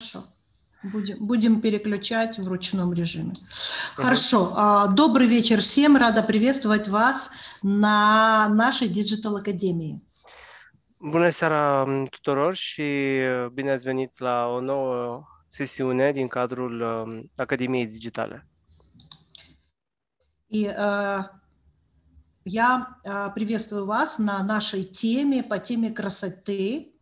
Хорошо. Будем, будем переключать в ручном режиме. Uh-huh. Хорошо. А, добрый вечер всем. Рада приветствовать вас на нашей Digital Академии. Bună seara tuturor și bine ați venit la o nouă sesiune din cadrul Academiei Digitale. И э, я э, приветствую вас на нашей теме по теме красоты.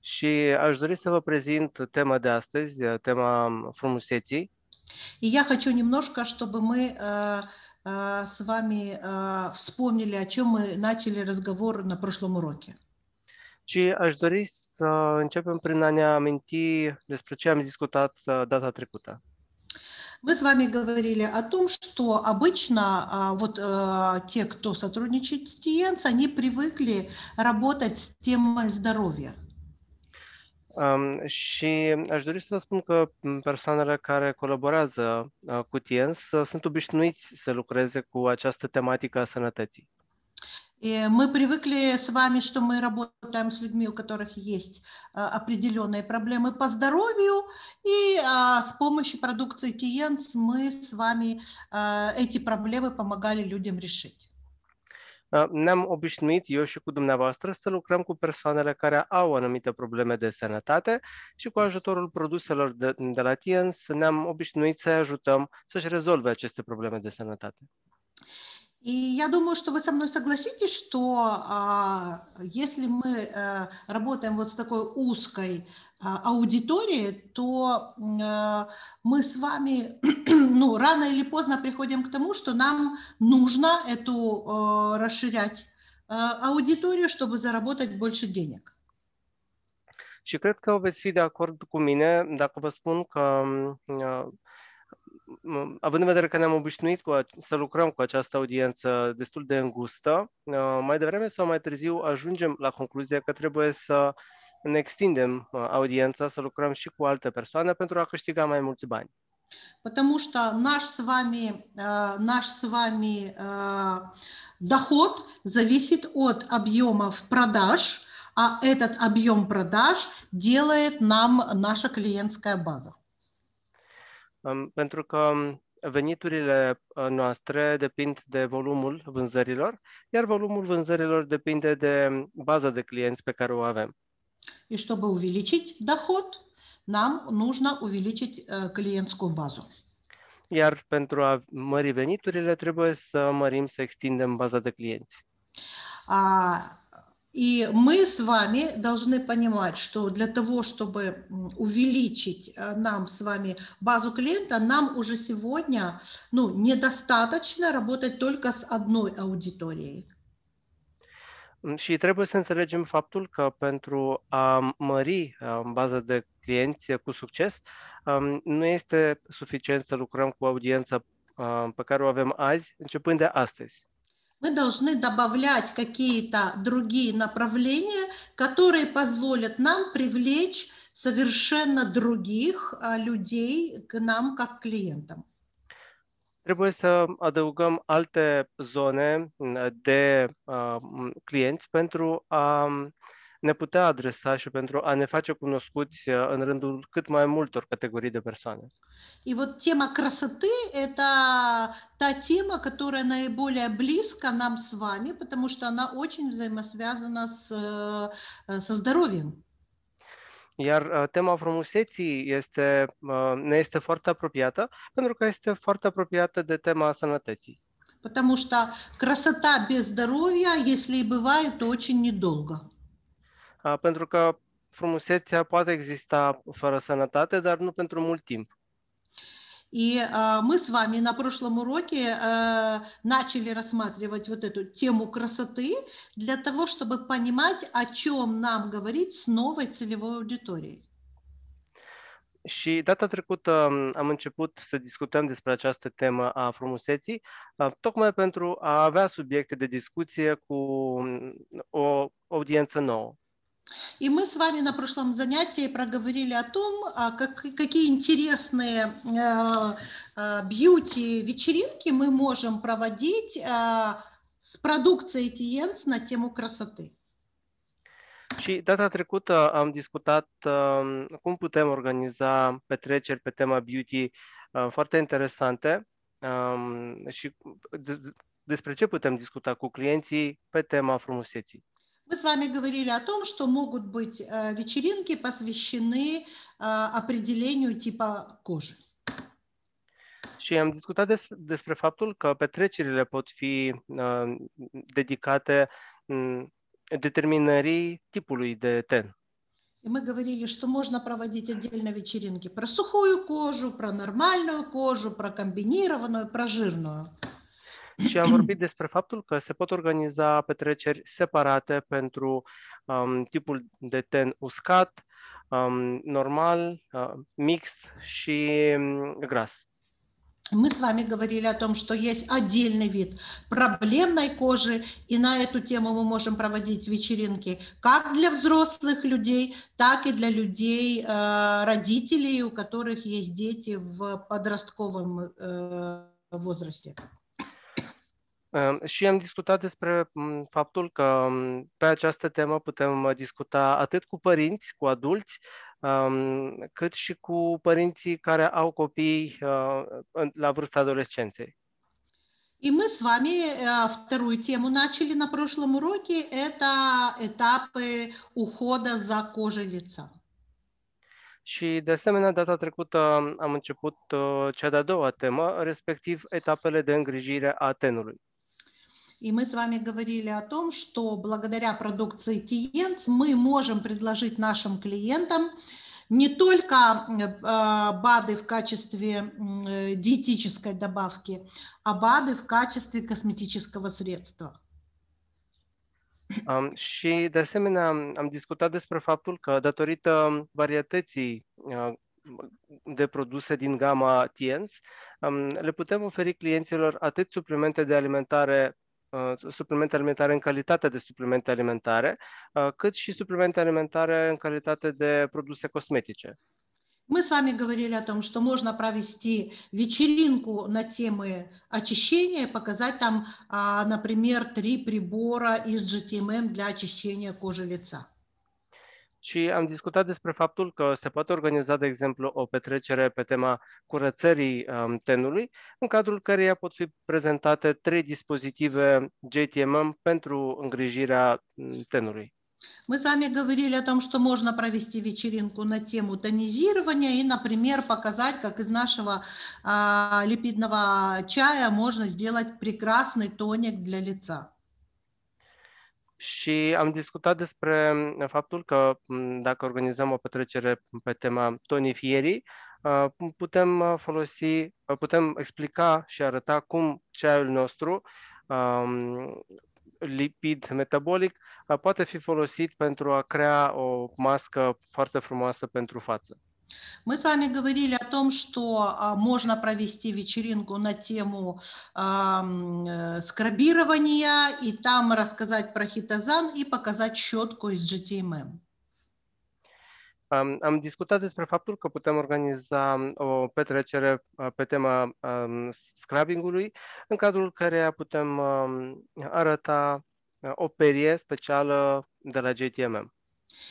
Și aș dori să vă prezint tema de astăzi, tema frumuseții. И я хочу немножко, чтобы мы э, э, с вами э, вспомнили, о чем мы начали разговор на прошлом уроке. Și aș dori să începem prin a ne aminti despre ce am discutat data trecută. Мы с вами говорили о том, что обычно вот те, кто сотрудничает с ТИЕНС, они привыкли работать с темой здоровья. Și aș dori să vă spun că persoanele care colaborează cu TIENS sunt obișnuiți să lucreze cu această tematică a sănătății. Мы привыкли с вами, что мы работаем с людьми, у которых есть а, определенные проблемы по здоровью, и а, с помощью продукции Тиенс мы с вами а, эти проблемы помогали людям решить. Ne-am obișnuit, eu și cu dumneavoastră, să lucrăm cu persoanele care au anumite probleme de sănătate și cu ajutorul produselor de, de la TIENS ne-am obișnuit să ajutăm să-și rezolve aceste probleme de sănătate. И я думаю, что вы со мной согласитесь, что а, если мы а, работаем вот с такой узкой а, аудиторией, то а, мы с вами ну, рано или поздно приходим к тому, что нам нужно эту а, расширять а, аудиторию, чтобы заработать больше денег. Și cred că veți fi de acord cu mine dacă vă spun că având în vedere că ne-am obișnuit cu să lucrăm cu această audiență destul de îngustă, mai devreme sau mai târziu ajungem la concluzia că trebuie să ne extindem audiența, să lucrăm și cu alte persoane pentru a câștiga mai mulți bani. Потому что наш с вами, наш с вами доход зависит от объемов продаж, а этот объем продаж делает нам наша клиентская база. pentru că veniturile noastre depind de volumul vânzărilor, iar volumul vânzărilor depinde de baza de clienți pe care o avem. И чтобы увеличить доход, нам нужно увеличить клиентскую базу. Iar pentru a mări veniturile, trebuie să mărim, să extindem baza de clienți. А, И мы с вами должны понимать, что для того, чтобы увеличить э, нам с вами базу клиента, нам уже сегодня ну, недостаточно работать только с одной аудиторией. Și trebuie să înțelegem faptul că pentru a mări baza de clienți cu succes, nu este suficient să lucrăm cu audiența pe care o avem azi, începând de astăzi. Мы должны добавлять какие-то другие направления, которые позволят нам привлечь совершенно других людей к нам как клиентам. Trebuie să adăugăm alte zone de uh, clienți pentru a ne putea adresa și pentru a ne face cunoscuți în rândul cât mai multor categorii de persoane. И вот тема красоты – это та тема, которая наиболее близка нам с вами, потому что она очень взаимосвязана с, со здоровьем. Iar tema frumuseții este, ne este foarte apropiată, pentru că este foarte apropiată de tema sănătății. Потому что красота без здоровья, если и бывает, то очень недолго. pentru că frumusețea poate exista fără sănătate, dar nu pentru mult timp. И э, мы с вами на прошлом уроке э, начали рассматривать вот эту тему красоты для того, чтобы понимать, о чем нам говорить с новой целевой аудиторией. Și data trecută am început să discutăm despre această temă a frumuseții, tocmai pentru a avea subiecte de discuție cu o audiență nouă. И мы с вами на прошлом занятии проговорили о том, как, какие интересные бьюти-вечеринки мы можем проводить с продукцией Тиенс на тему красоты. Și data trecută am discutat uh, cum putem organiza petreceri pe tema beauty uh, foarte interesante um, și de, despre ce putem discuta cu clienții pe tema frumuseții. Мы с вами говорили о том, что могут быть вечеринки, посвящены определению типа кожи. Și am discutat des, despre faptul că petrecerile pot fi uh, dedicate um, determinării tipului de ten. И мы говорили, что можно проводить отдельно вечеринки про сухую кожу, про нормальную кожу, про комбинированную, про жирную. Și am vorbit despre faptul că se pot organiza petreceri separate pentru um, tipul de ten uscat, um, normal, uh, mixt și um, gras. Мы с вами говорили о том, что есть отдельный вид проблемной кожи, и на эту тему мы можем проводить вечеринки как для взрослых людей, так и для людей, э, родителей, у которых есть дети в подростковом э, возрасте. Și am discutat despre faptul că pe această temă putem discuta atât cu părinți, cu adulți, cât și cu părinții care au copii la vârsta adolescenței. И мы с вами вторую тему начали на прошлом уроке. Это этапы ухода за кожей лица. Și, de asemenea, data trecută am început cea de-a doua temă, respectiv etapele de îngrijire a tenului. И мы с вами говорили о том, что благодаря продукции Тиенс мы можем предложить нашим клиентам не только БАДы в качестве диетической добавки, а БАДы в качестве косметического средства. Um, și, de asemenea, am discutat despre faptul că, datorită varietății uh, de produse din gama Tiens, um, le putem oferi clienților atât suplimente de alimentare suplimente alimentare în calitate de suplimente alimentare, uh, cât și suplimente alimentare în calitate de produse cosmetice. Мы с вами говорили о том, что можно провести вечеринку на темы очищения, показать там, например, три прибора из GTMM для очищения кожи лица. Și am discutat despre faptul că se poate organiza, de exemplu, o petrecere pe tema curățării um, tenului, în cadrul căreia pot fi prezentate trei dispozitive JTMM pentru îngrijirea tenului. Мы с вами говорили о том, что можно провести вечеринку на тему тонизирования и, например, показать, как из нашего а, липидного чая можно сделать прекрасный тоник для лица. Și am discutat despre faptul că dacă organizăm o petrecere pe tema tonifierii, putem folosi, putem explica și arăta cum ceaiul nostru lipid metabolic poate fi folosit pentru a crea o mască foarte frumoasă pentru față. Мы с вами говорили о том, что а, можно провести вечеринку на тему э, скрабирования и там рассказать про хитозан и показать щетку из GTMM. Um, am discutat despre faptul că putem organiza o petrecere pe tema um, scrubbing-ului, în cadrul căreia putem um, arăta o perie specială de la GTMM.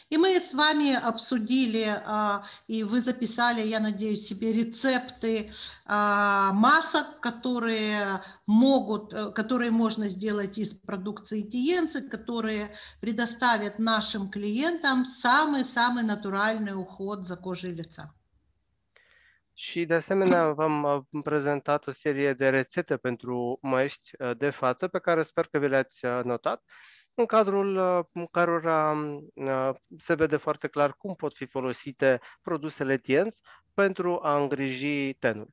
И мы с вами обсудили, а, и вы записали, я надеюсь, себе рецепты а, масок, которые могут, э, которые можно сделать из продукции Тиенцы, которые предоставят нашим клиентам самый-самый натуральный уход за кожей лица. Și de asemenea v-am prezentat o serie de rețete pentru măști de față pe care sper că vi le-ați notat în cadrul în cărora se vede foarte clar cum pot fi produsele TIENS pentru a îngriji tenul.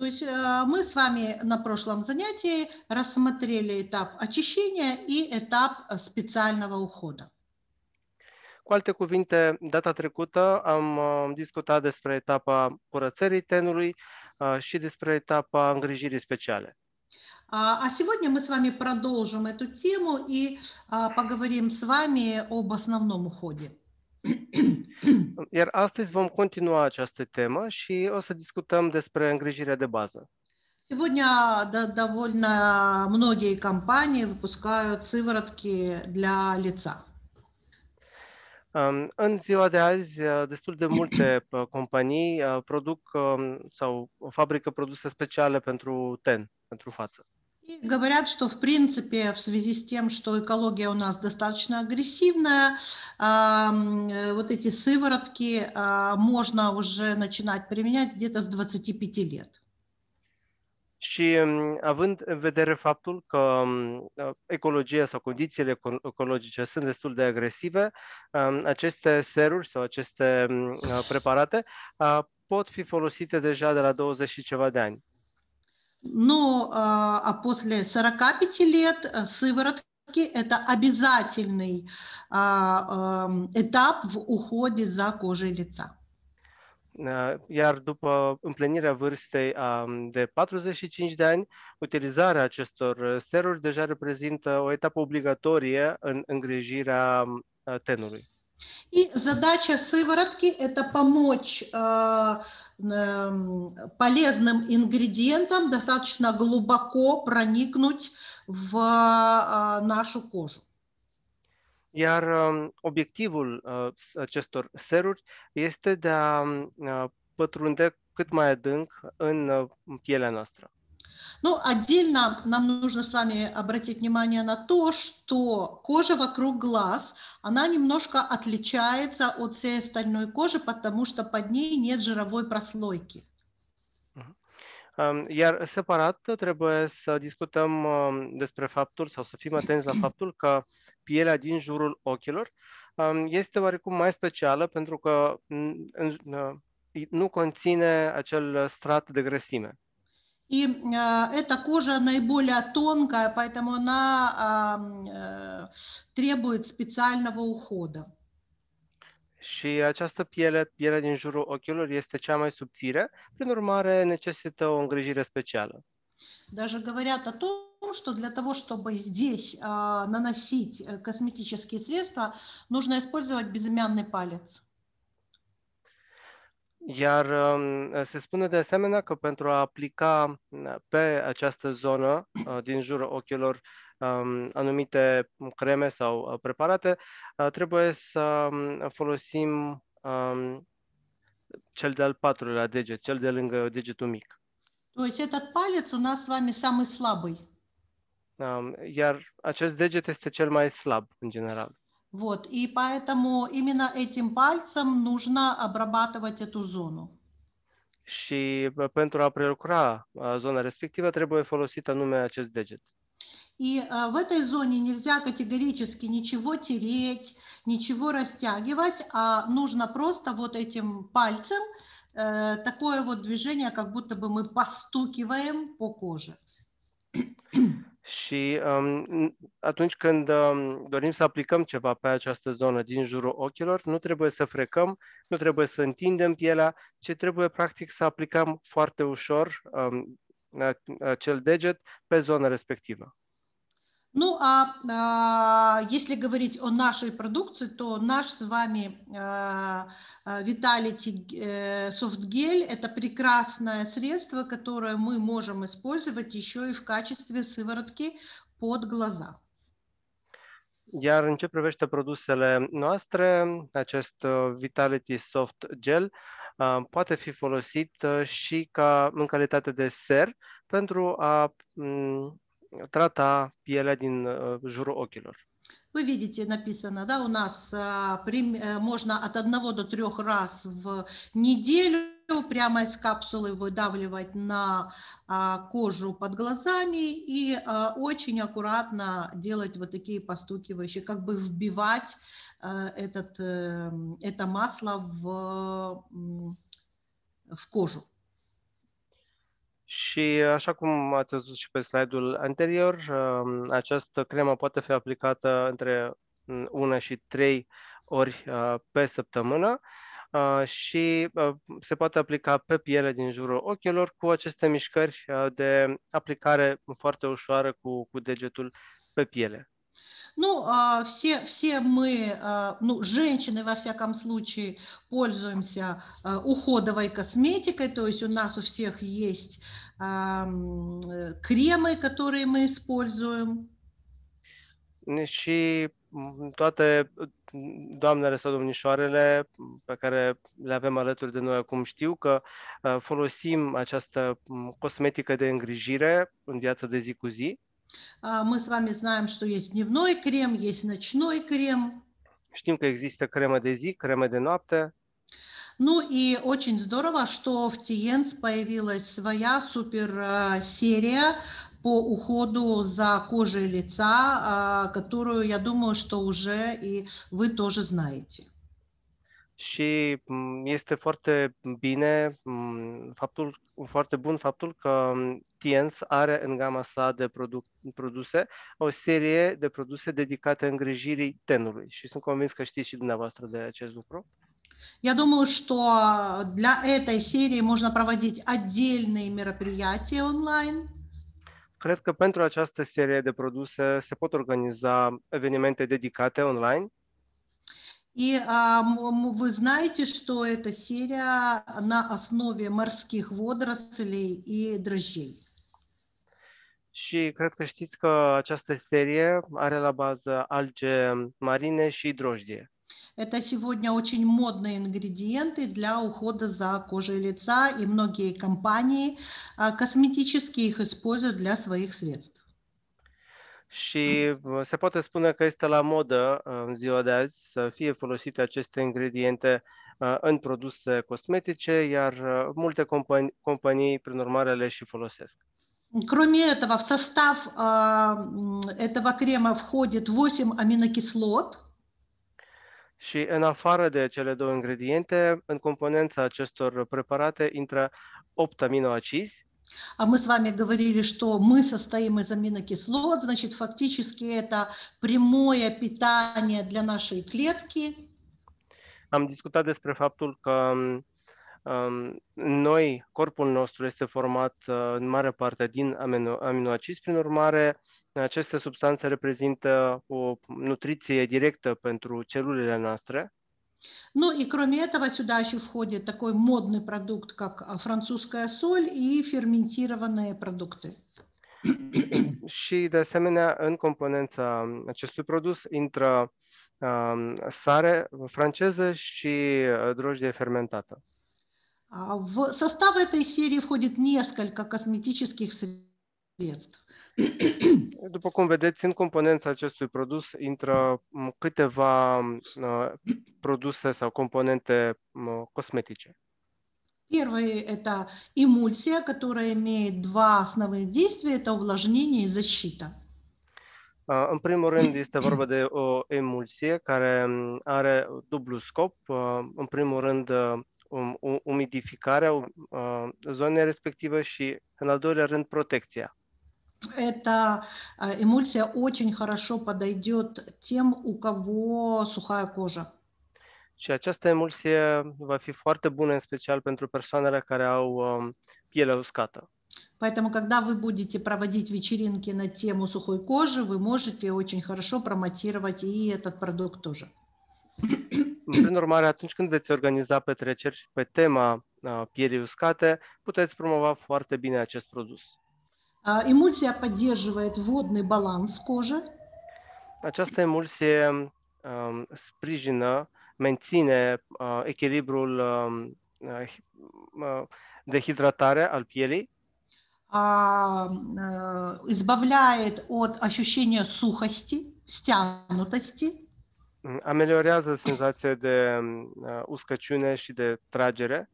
То есть мы с вами на прошлом занятии рассмотрели этап очищения и этап специального ухода. Cu alte cuvinte, data trecută am discutat despre etapa curățării tenului și despre etapa îngrijirii speciale. А сегодня мы с вами продолжим эту тему и поговорим с вами об основном уходе. Iar astăzi vom continua această temă și o să discutăm despre îngrijirea de bază. Сегодня довольно многие компании выпускают сыворотки для лица. Um, În ziua de azi, uh, destul de multe uh, companii uh, produc um, sau fabrică produse speciale pentru ten, pentru față. И говорят, что в принципе в связи с тем, что экология у нас достаточно агрессивная, ам, э, вот эти сыворотки а, можно уже начинать применять где-то с 25 лет. Și um, având în vedere faptul că um, uh, ecologia sau condițiile eco- ecologice sunt destul de agresive, um, aceste seruri sau aceste um, uh, preparate uh, pot fi folosite deja de la 20 și ceva de ani. Но а, а после 45 лет э, сыворотки – это обязательный а, этап в уходе за кожей лица. Uh, Iar după împlinirea vârstei um, de 45 de ani, utilizarea acestor uh, seruri deja reprezintă o etapă obligatorie în îngrijirea um, uh, tenului. И задача сыворотки – это помочь а, м, полезным ингредиентам достаточно глубоко проникнуть в а, нашу кожу. Iar obiectivul acestor seruri este de a pătrunde cât mai adânc în pielea noastră. Ну, отдельно нам нужно с вами обратить внимание на то, что кожа вокруг глаз, она немножко отличается от всей остальной кожи, потому что под ней нет жировой прослойки. Um, Iar separat trebuie să discutăm um, despre faptul sau să fim atenți la faptul că pielea din jurul ochilor um, este oarecum mai specială pentru că uh, nu conține acel strat de grăsime. И а, эта кожа наиболее тонкая, поэтому она а, э, требует специального ухода. Și această piele, pielea din jurul ochilor, este cea mai subțire, prin urmare necesită o îngrijire specială. Даже говорят о том, что для того, чтобы здесь а, наносить э, косметические средства, нужно использовать безымянный палец. Iar um, se spune de asemenea că pentru a aplica uh, pe această zonă uh, din jurul ochilor um, anumite creme sau uh, preparate, uh, trebuie să um, folosim um, cel de-al patrulea deget, cel de lângă degetul mic. То есть этот палец у нас с вами самый слабый. Um, iar acest deget este cel mai slab în general. Вот, и поэтому именно этим пальцем нужно обрабатывать эту зону. Și uh, pentru a prelucra uh, zona respectivă trebuie folosit anume acest deget. И а, в этой зоне нельзя категорически ничего тереть, ничего растягивать, а нужно просто вот этим пальцем э, такое вот движение, как будто бы мы постукиваем по коже. Și um, n- atunci când um, dorim să aplicăm ceva pe această zonă din jurul ochilor, nu trebuie să frecăm, nu trebuie să întindem pielea, ci trebuie practic să aplicăm foarte ușor um, a- acel deget pe zona respectivă. Ну, а, а, если говорить о нашей продукции, то наш с вами а, а, Vitality э, Soft Gel – это прекрасное средство, которое мы можем использовать еще и в качестве сыворотки под глаза. Iar în ce privește produsele noastre, acest Vitality Soft Gel poate fi folosit și ca în calitate de ser pentru a trata pielea din jurul ochilor. Вы видите, написано, да, у нас а, прим- э, можно от одного до трех раз в неделю прямо из капсулы выдавливать на а, кожу под глазами и а, очень аккуратно делать вот такие постукивающие, как бы вбивать а, этот, э, это масло в, в кожу. Și așa cum ați văzut și pe slide-ul anterior, um, această cremă poate fi aplicată între mm, una și trei ori uh, pe săptămână uh, și uh, se poate aplica pe piele din jurul ochilor cu aceste mișcări uh, de aplicare foarte ușoară cu, cu degetul pe piele. Ну, а, все, все мы, а, ну, женщины во всяком случае, пользуемся а, уходовой косметикой, то есть у нас у всех есть э, кремы, которые мы используем. Și mm, toate doamnele sau domnișoarele pe care le avem alături de noi acum știu că uh, folosim această cosmetică de îngrijire în viața de zi cu zi. Мы с вами знаем, что есть дневной крем, есть ночной крем. Știm că există cremă de zi, cremă de noapte. Ну и очень здорово, что в Тиенс появилась своя супер серия по уходу за кожей лица, которую, я думаю, что уже и вы тоже знаете. Și este foarte bine faptul, foarte bun faptul că Tiens are în gama sa de produ- produse o serie de produse dedicate îngrijirii tenului și sunt convins că știți și dumneavoastră de acest lucru. Я думаю, что для этой серии можно проводить отдельные мероприятия онлайн. Cred că pentru această serie de produse se pot organiza evenimente dedicate online. И а, вы знаете, что эта серия на основе морских водорослей и дрожжей. Și cred că știți că această serie are la bază alge marine și drojdie. Это сегодня очень модные ингредиенты для ухода за кожей лица, и многие компании косметические их используют для своих средств. Și se poate spune că este la modă în ziua de azi să fie folosite aceste ingrediente în produse cosmetice, iar multe companii, companii prin urmare, le și folosesc. Кроме этого, в состав э, этого крема входит 8 аминокислот, Și în afară de cele două ingrediente, în componența acestor preparate intră 8 aminoacizi. А мы с вами говорили, что мы состоим из аминокислот, значит, фактически это прямое питание для нашей клетки. Am discutat despre faptul că um, noi, corpul nostru este format uh, în mare parte din amino, aminoacizi, prin urmare, aceste substanțe reprezintă o nutriție directă pentru celulele noastre. Ну и кроме этого сюда еще входит такой модный продукт, как французская соль и ферментированные продукты. și de asemenea, în componența acestui produs intră um, sare franceză și drojdie fermentată. В состав этой серии входит несколько косметических средств. După cum vedeți, în componența acestui produs intră câteva uh, produse sau componente uh, cosmetice. Первый – это эмульсия, которая имеет два основных действия – это увлажнение и защита. Uh, în primul rând este vorba de o emulsie care are dublu scop. Uh, în primul rând um, umidificarea zonei respective și în al doilea rând protecția. Эта эмульсия очень хорошо подойдет тем, у кого сухая кожа. Și această emulsie va fi foarte bună, în special pentru persoanele care au um, pielea uscată. Поэтому, когда вы будете проводить вечеринки на тему сухой кожи, вы можете очень хорошо промотировать и этот продукт тоже. Prin urmare, atunci când veți organiza petreceri pe tema uh, pielii uscate, puteți promova foarte bine acest produs. Эмульсия поддерживает водный баланс кожи. Această emulsie um, sprijină, menține uh, echilibrul um, uh, de hidratare al pielii. А, э, избавляет от ощущения сухости, стянутости. Ameliorează senzația de uh, uscăciune și de tragere.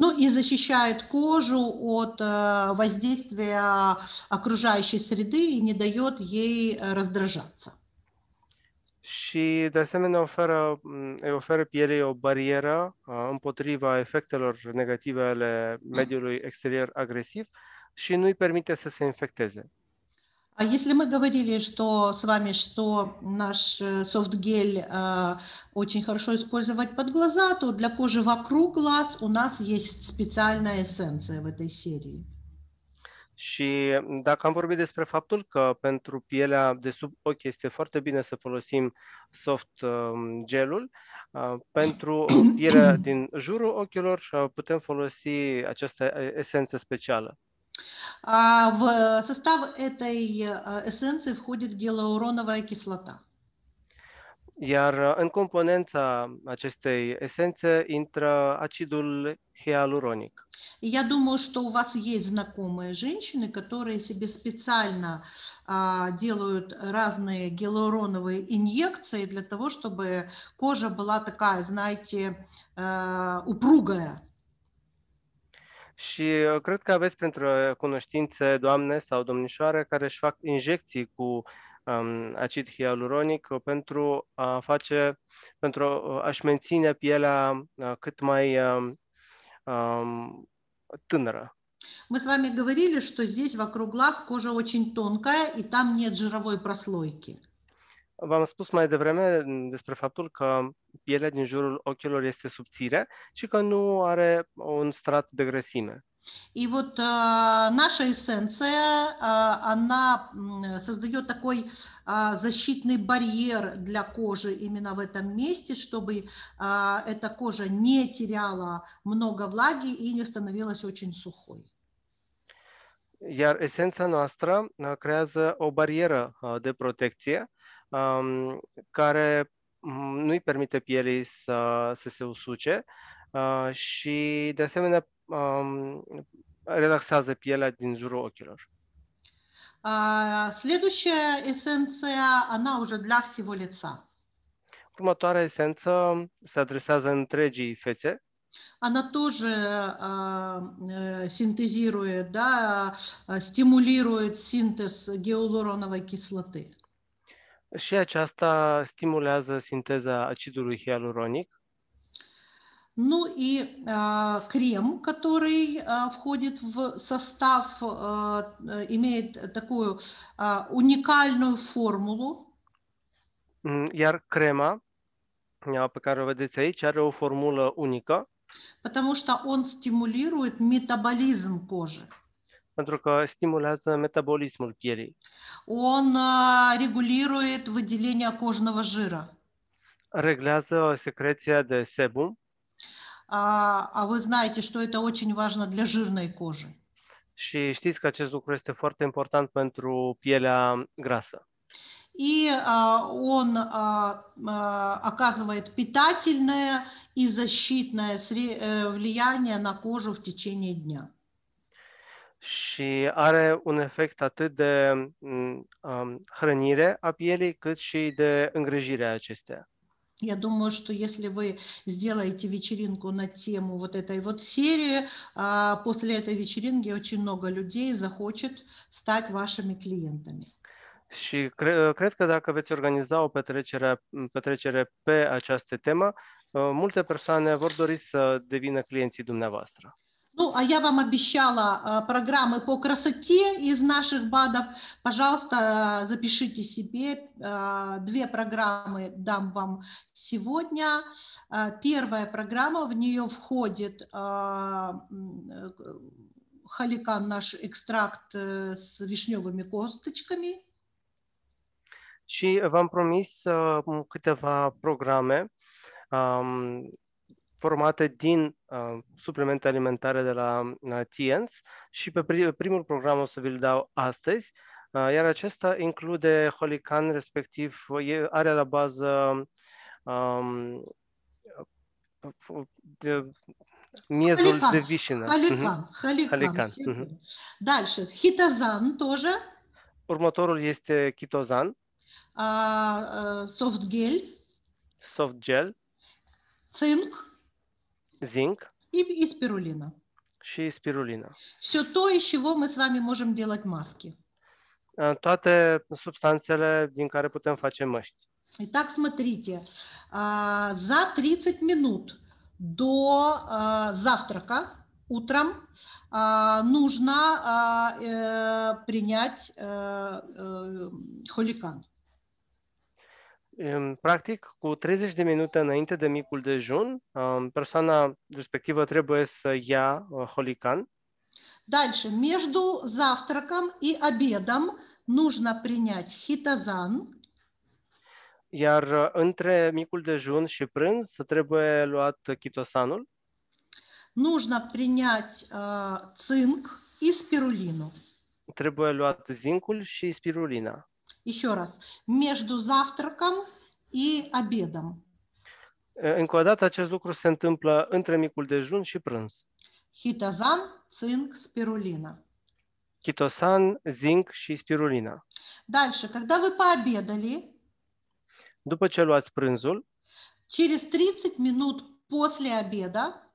Ну и защищает кожу от э, воздействия окружающей среды и не дает ей э, раздражаться. Și de asemenea oferă, îi oferă pielei o barieră împotriva efectelor negative ale mediului exterior agresiv și nu îi permite să se infecteze. А если мы говорили, что с вами, что наш софт-гель э, очень хорошо использовать под глаза, то для кожи вокруг глаз у нас есть специальная эссенция в этой серии. Și dacă am vorbit despre faptul că pentru pielea de sub ochi este foarte bine să folosim soft gelul, pentru pielea din jurul ochilor putem folosi această esență specială. А в состав этой эссенции входит гиалуроновая кислота. Iar uh, în componența acestei esențe intră acidul hialuronic. Я думаю, что у вас есть знакомые женщины, которые себе специально а, делают разные гиалуроновые инъекции для того, чтобы кожа была такая, знаете, а, упругая. Și uh, cred că aveți printre cunoștințe doamne sau domnișoare care își fac injecții cu um, acid hialuronic pentru a face, pentru a-și menține pielea uh, cât mai um, um, tânără. Мы с вами говорили, что здесь вокруг глаз кожа очень тонкая, и там нет жировой прослойки. V-am spus mai devreme despre faptul că pielea din jurul ochilor este subțire și că nu are un strat de grăsime. И вот э, наша эссенция, э, она создает такой э, защитный барьер для кожи именно в этом месте, чтобы э, эта кожа не теряла много влаги и не становилась очень сухой. Iar esența noastră uh, creează o barieră uh, de protecție um, care mm, nu-i permite pielii să, să se usuce uh, și, de asemenea, um, relaxează pielea din jurul ochilor. А, Следующая эссенция, она уже для всего лица. Următoarea esență se adresează întregii fețe Она тоже а, э, синтезирует, да, а, стимулирует синтез гиалуроновой кислоты. și aceasta stimulează sinteza acidului hialuronic Ну и а, крем, который а, входит в состав, а, э, имеет такую а, уникальную формулу. Mm, Iar crema uh, pe care o vedeți aici are o formulă unică потому что он стимулирует метаболизм кожи. Pentru că stimulează metabolismul pielii. Он а, регулирует выделение кожного жира. Reglează secreția de sebum А, а вы знаете, что это очень важно для жирной кожи. și știți că acest lucru este foarte important pentru pielea grasă. И а, он а, а, оказывает питательное и защитное э, влияние на кожу в течение дня. Și are un efect atât de mm, um, hrănire a pielii, cât și de îngrijire a acesteia. Я думаю, что если вы сделаете вечеринку на tему вот этой вот серии, а, после этой вечеринки очень много людей захочет стать вашими клиентами. Și cre- cred că dacă veți organiza o petrecere, petrecere pe această temă, uh, multe persoane vor dori să devină clienții dumneavoastră. Ну, а я вам обещала а, программы по красоте из наших БАДов. Пожалуйста, а, запишите себе. а, Две программы дам вам сегодня. А, Первая программа, в нее входит а, э, халикан, наш экстракт э, с вишневыми косточками. Și v-am promis uh, m- câteva programe um, formate din uh, suplimente alimentare de la uh, TNS și pe pri- primul program o să vi-l dau astăzi, uh, iar acesta include holican, respectiv e, are la bază um, de, miezul de Халикан, vișină. Mhm. халикан, халикан. Халикан, всё мгм. верно. Дальше, хитозан тоже, Următorul este chitozan, а, э, софтгель, soft gel, цинк Zinc и, и спирулина. și spirulină. Все то, из чего мы с вами можем делать маски. Toate substanțele din care putem face măști. Итак, смотрите, а, за 30 минут до а, завтрака утром а, нужно э, принять э, э, холикан. Em, Practic, cu 30 de minute înainte de micul dejun, um, persoana respectivă trebuie să ia uh, holican, Дальше, между завтраком и обедом нужно принять хитозан, iar uh, între micul dejun și prânz trebuie luat chitosanul, нужно принять э, цинк и спирулину. trebuie luat zincul și spirulina. Еще раз, между завтраком и обедом. Uh, Încă o dată, acest lucru se întâmplă între micul dejun și prânz. Хитозан, цинк, спирулина. Chitosan, zinc și spirulina. Дальше, когда вы пообедали, După ce luați prânzul, через 30 минут после обеда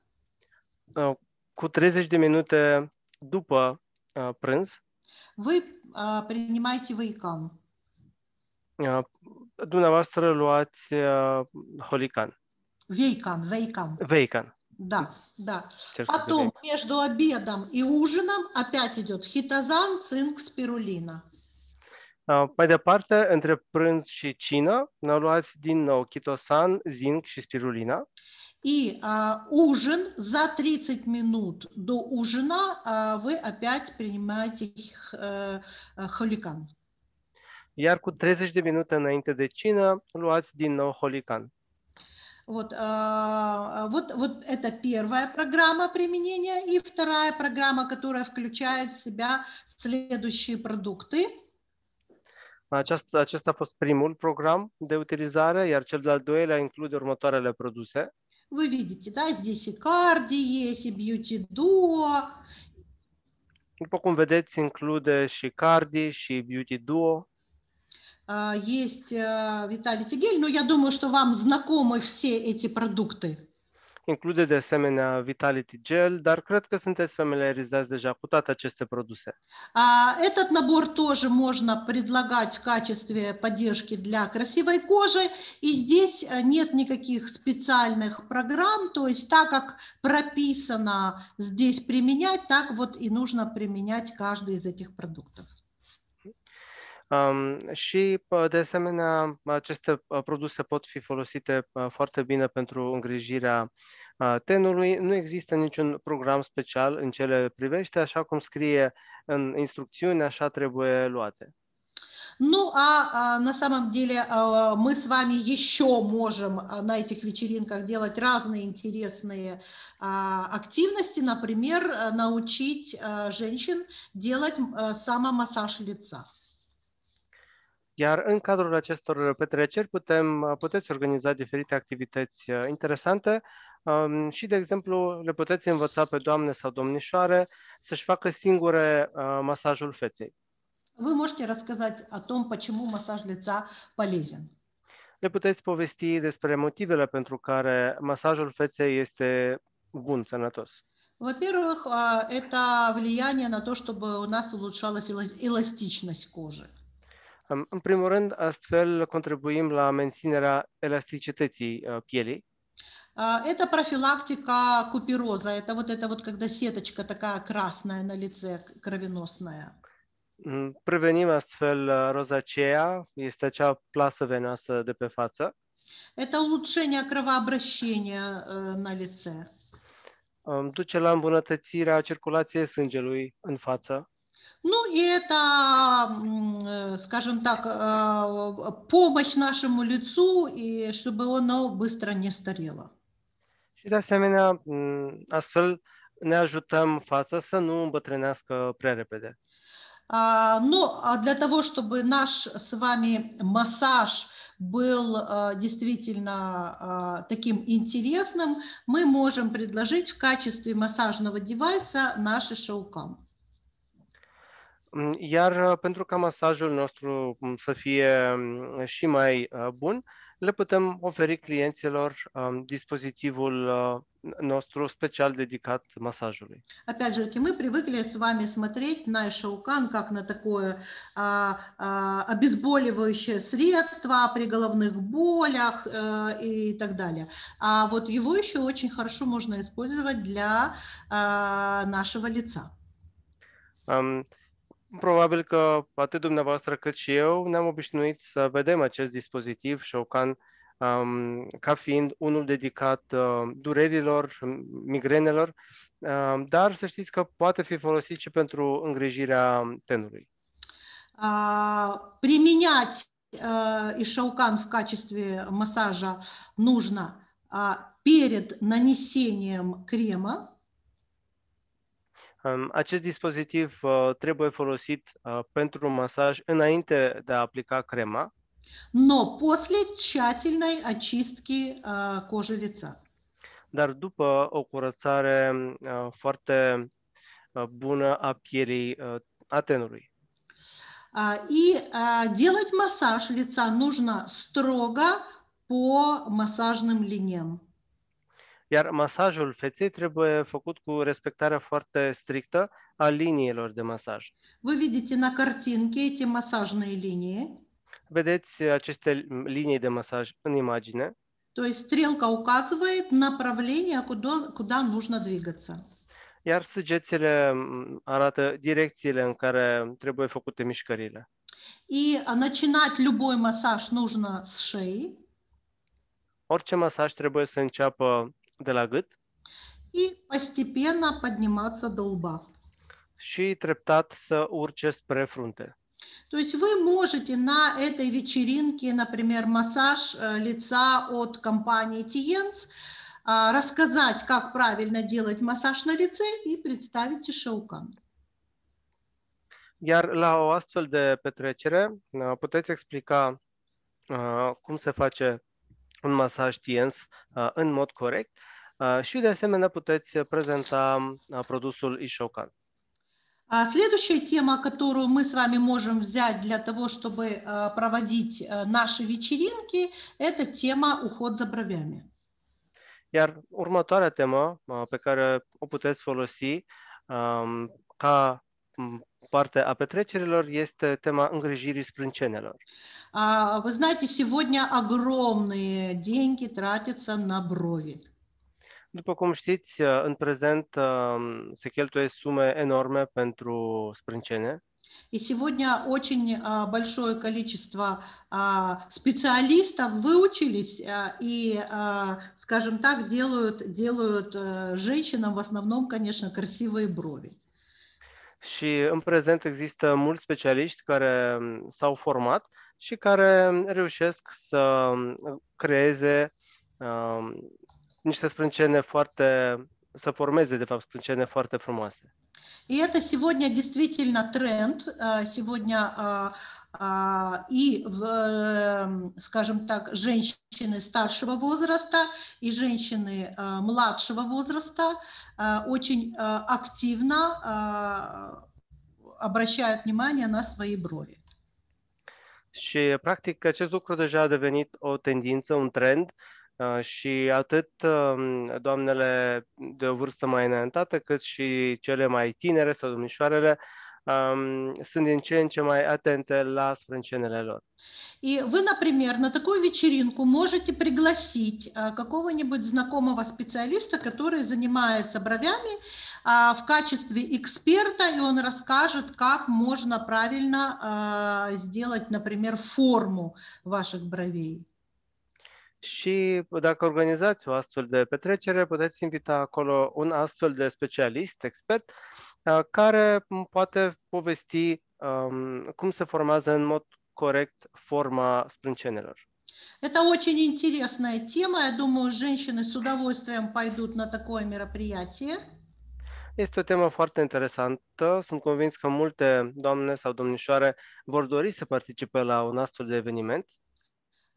uh, cu 30 de minute după uh, prânz, вы а, принимаете вейкан. Uh, dumneavoastră luați uh, holican, Вейкан, вейкан. veican. Да, да. Потом между обедом и ужином опять идет хитозан, цинк, спирулина. Uh, Mai departe, între prânz și cină, ne luați din nou chitosan, zinc și spirulina. И а, ужин за 30 минут до ужина а, вы опять принимаете э, э, холикан. Iar cu 30 de minute înainte de cină, luați din nou holican. Вот, а, вот, вот это первая программа применения. И вторая программа, которая включает в себя следующие продукты. Aceasta, acesta a fost primul program de utilizare, iar cel de-al doilea include următoarele produse. Вы видите, да, здесь и карди есть, и бьюти дуо, După cum vedeți, include și Cardi și Beauty Duo. А, есть а, Виталий Тигель, но я думаю, что вам знакомы все эти продукты. Include de asemenea Vitality Gel, dar cred că sunteți familiarizați deja cu toate aceste produse. А, Этот набор тоже можно предлагать в качестве поддержки для красивой кожи. И здесь э, нет никаких специальных программ, то есть так как прописано здесь применять, так вот и нужно применять каждый из этих продуктов. Um, și, pă, de asemenea, aceste uh, produse pot fi folosite uh, foarte bine pentru îngrijirea uh, tenului. Nu există niciun program special în ce le privește, așa cum scrie în instrucțiuni, așa trebuie luate. Ну, а, а, на самом деле а, мы с вами еще можем а, на этих вечеринках делать разные интересные а, активности, например, а, научить а, женщин делать м, а, самомассаж лица. Iar în cadrul acestor petreceri putem, puteți organiza diferite activități uh, interesante um, și, de exemplu, le puteți învăța pe doamne sau domnișoare să-și facă singure uh, masajul feței. Вы можете рассказать о том, почему массаж лица полезен. Le puteți povesti despre motivele pentru care masajul feței este bun, sănătos. Во-первых, а, это влияние на то, чтобы у нас улучшалась эла- эластичность кожи. Um, În primul rând, astfel contribuim la menținerea elasticității uh, pielii. А, Это профилактика купероза. Это вот это вот, когда сеточка такая красная на лице, к- кровеносная. Mm, Prevenim astfel uh, rozacea, este acea plasă venoasă de pe față. Это улучшение кровообращения э, на лице. um, duce la îmbunătățirea circulației sângelui în față. Ну и это, э, скажем так, э, помощь нашему лицу, и чтобы оно быстро не старело. Și de asemenea, astfel ne ajutăm fața să nu îmbătrânească prea repede. А, Но для того, чтобы наш с вами массаж был а, действительно таким интересным, мы можем предложить в качестве массажного девайса наши шаукан. Iar pentru ca masajul nostru să fie și mai bun, le putem oferi clienților dispozitivul uh, nostru special dedicat masajului. Опять же таки, мы привыкли с вами смотреть на шаукан как на такое а, а, обезболивающее средство при головных болях э, и так далее. А вот его еще очень хорошо можно использовать для а, нашего лица. Um, probabil că atât dumneavoastră cât și eu ne-am obișnuit să vedem acest dispozitiv Shokan um, ca fiind unul dedicat uh, durerilor, m- migrenelor, uh, dar să știți că poate fi folosit și pentru îngrijirea tenului. А, Применять э, ишаукан в качестве массажа нужно а, перед нанесением крема, Um, acest dispozitiv uh, trebuie folosit uh, pentru un masaj înainte de a aplica crema. но после tщательной очистки э, кожи лица. dar după o curățare uh, foarte uh, bună a pielii uh, atenului. А, И а, делать массаж лица нужно строго по массажным линиям. Iar masajul feței trebuie făcut cu respectarea foarte strictă a liniilor de masaj. Вы видите на картинке эти массажные линии. Vedeți aceste linii de masaj în imagine. То есть стрелка указывает направление, куда, куда нужно двигаться. Iar săgețile m, arată direcțiile în care trebuie făcute mișcările. И а, начинать любой массаж нужно с шеи Orice masaj trebuie să înceapă de la gât и постепенно подниматься до лба. și treptat să urce spre frunte. То есть вы можете на этой вечеринке, например, массаж э, лица от компании Tiens, а, рассказать, как правильно делать массаж на лице и представить Шаукан. Iar la o astfel de petrecere puteți explica uh, cum se face un masaj uh, în mod corect uh, și de asemenea puteți prezenta uh, produsul Ishokan. А Следующая тема, которую мы с вами можем взять для того, чтобы э, проводить э, наши вечеринки, это тема уход за бровями. Iar următoarea temă uh, pe care o puteți folosi um, ca parte a petrecerilor este tema îngrijirii sprâncenelor. А, Вы знаете, сегодня огромные деньги тратятся на брови. După cum știți, în prezent se cheltuie sume enorme pentru sprâncene И сегодня очень а, большое количество а, специалистов выучились а, и, а, скажем так, делают, делают э, женщинам в основном, конечно, красивые брови. Și în prezent există mulți specialiști care um, s-au format și care reușesc să um, creeze um, niște sprâncene foarte, să formeze, de fapt, sprâncene foarte frumoase. И это сегодня действительно тренд. а, Сегодня а, а, и, эм, скажем так, женщины старшего возраста и женщины младшего возраста очень активно обращают внимание на свои брови. Și, practic, acest lucru deja a devenit o tendință, un trend uh, și atât doamnele de o vârstă mai înaintată, cât și cele mai tinere sau domnișoarele sunt din ce în ce mai atente la sprâncenele lor. И вы, например, на такую вечеринку можете пригласить а, какого-нибудь знакомого специалиста, который занимается бровями а, в качестве эксперта, и он расскажет, как можно правильно а, сделать, например, форму ваших бровей. Și dacă organizați o astfel de petrecere, puteți invita acolo un astfel de specialist, expert, uh, care m, poate povesti um, cum se formează în mod corect forma sprâncenelor. Это очень интересная тема. Я думаю, женщины с удовольствием пойдут на такое мероприятие. Este o temă foarte interesantă. Sunt convins că multe doamne sau domnișoare vor dori să participe la un astfel de eveniment.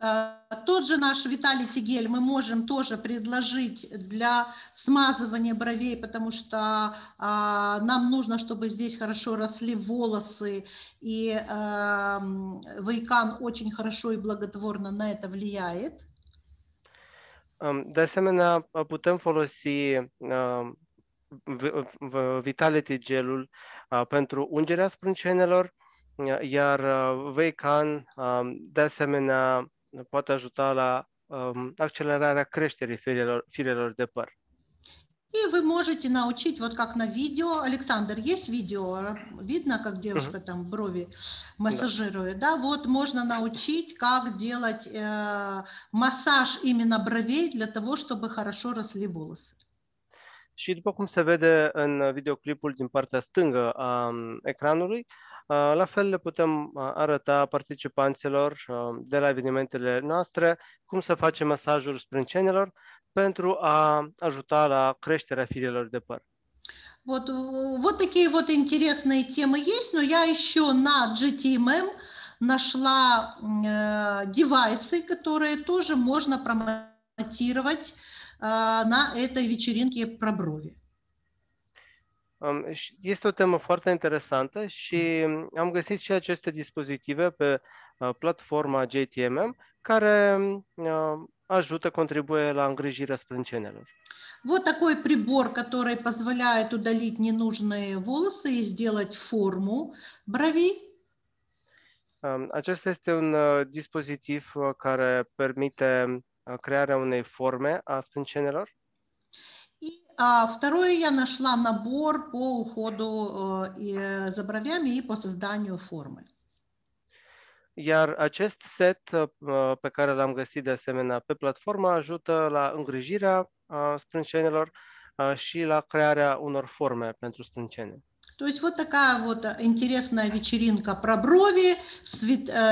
Э, Тот же наш Виталий Тигель мы можем тоже предложить для смазывания бровей, потому что а, нам нужно, чтобы здесь хорошо росли волосы, и ам, Вейкан очень хорошо и благотворно на это влияет. De asemenea, uh, putem folosi v- Vitality gelul uh, pentru ungerea sprâncenelor, uh, iar uh, Veican, de asemenea, poate ajuta la um, accelerarea creșterii firelor, firelor de păr. И вы можете научить, вот как на видео. Александр, есть видео? Видно, как девушка там брови массажирует, да? Вот можно научить, как делать э, массаж именно бровей для того, чтобы хорошо росли волосы. Și după cum se vede în videoclipul din partea stângă a ecranului, uh, la fel le putem uh, arăta participanților uh, de la evenimentele noastre cum să face masajul sprâncenelor pentru a ajuta la creșterea firelor de păr. Вот, э, вот такие вот интересные темы есть, но я еще на GTMM нашла э, девайсы, которые тоже можно промотировать э, на этой вечеринке про брови. Um, este o temă foarte interesantă și am găsit și aceste dispozitive pe uh, platforma JTMM care uh, ajută, contribuie la îngrijirea sprâncenelor. Вот такой прибор, который позволяет удалить ненужные волосы и сделать форму бровей. Acesta este un uh, dispozitiv uh, care permite uh, crearea unei forme a sprâncenelor. А, второе я нашла набор по уходу э, за бровями и по созданию формы. Iar acest set uh, pe care l-am găsit de asemenea pe platformă ajută la îngrijirea sprâncenelor și la crearea unor forme pentru sprâncene. То есть вот такая вот интересная вечеринка про брови с,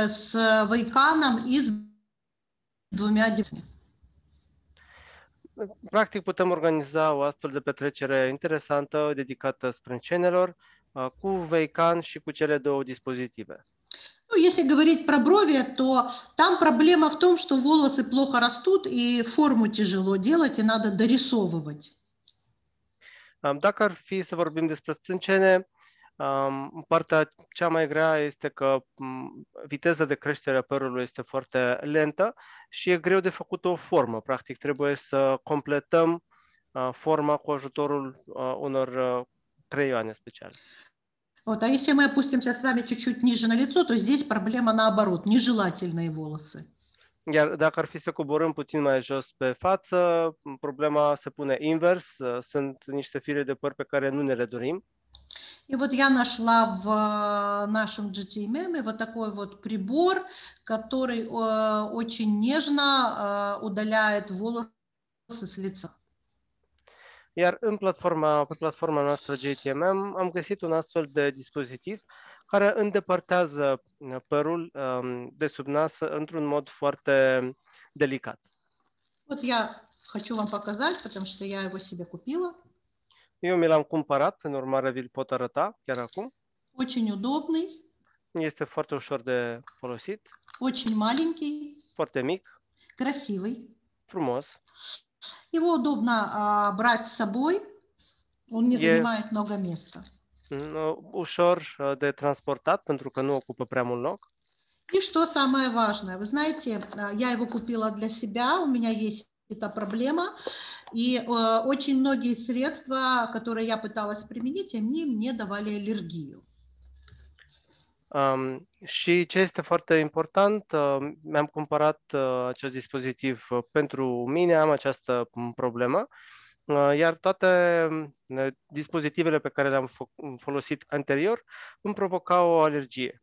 с вайканом и с двумя девушками. Practic putem organiza o astfel de petrecere interesantă dedicată sprâncenelor cu veican și cu cele două dispozitive. Ну, если говорить про брови, то там проблема в том, что волосы плохо растут, и форму тяжело делать, и надо дорисовывать. Dacă ar fi să vorbim despre sprâncene, partea cea mai grea este că viteza de creștere a părului este foarte lentă și e greu de făcut o formă. Practic trebuie să completăm forma cu ajutorul unor creioane speciale. Вот. А если мы опустимся с вами чуть-чуть ниже на лицо, то здесь проблема наоборот, нежелательные волосы. Iar dacă ar fi să coborâm puțin mai jos pe față, problema se pune invers. Sunt niște fire de păr pe care nu ne le dorim. И вот я нашла в нашем GTMM вот такой вот прибор, который очень нежно удаляет волосы с лица. Iar în platforma, pe platforma noastră GTMM am găsit un astfel de dispozitiv care îndepărtează uh, părul um, de sub nas într-un mod foarte delicat. Вот я хочу вам показать, потому что я его себе купила. Eu mi l-am cumpărat, în urmare vi-l pot arăta chiar acum. Очень удобный. Este foarte ușor de folosit. Очень маленький. Foarte mic. Красивый. Frumos. Его удобно а, брать с собой, он не e занимает много места. Ușor de transportat pentru că nu ocupă prea mult loc. И что самое важное, вы знаете, я его купила для себя, у меня есть эта проблема, и э, очень многие средства, которые я пыталась применить, они мне давали аллергию. Um, și ce este foarte important, uh, mi-am cumpărat uh, acest dispozitiv uh, pentru mine, am această problemă, uh, iar toate uh, dispozitivele pe care le-am fo- folosit anterior îmi provocau o alergie.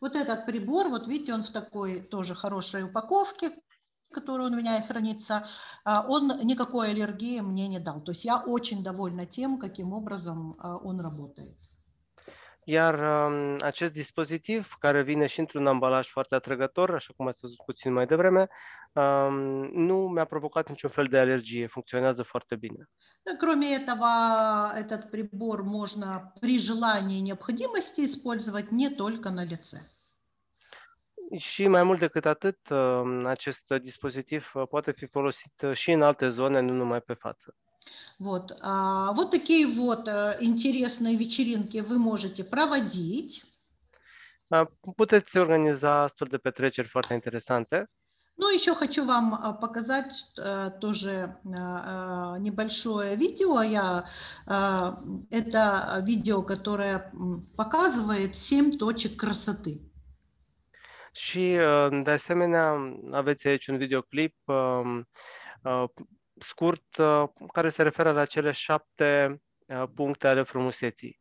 Вот этот прибор, вот видите, он в такой тоже хорошей упаковке, которая у меня хранится, он никакой аллергии мне не дал. То есть я очень довольна тем, каким образом он работает. Iar um, acest dispozitiv, care vine și într-un ambalaj foarte atrăgător, așa cum ați văzut puțin mai devreme, um, nu mi-a provocat niciun fel de alergie, funcționează foarte bine. Кроме этого, этот прибор можно при желании и необходимости использовать не только на лице. Și mai mult decât atât, um, acest dispozitiv uh, poate fi folosit uh, și în alte zone, nu numai pe față. Вот, а, вот такие вот а, интересные вечеринки вы можете проводить. Puteți organiza astfel de petreceri foarte interesante. Ну, еще хочу вам показать тоже небольшое видео. Я, это видео, которое показывает 7 точек красоты. Și, de asemenea, aveți aici un videoclip scurt care se referă la cele șapte puncte ale frumuseții.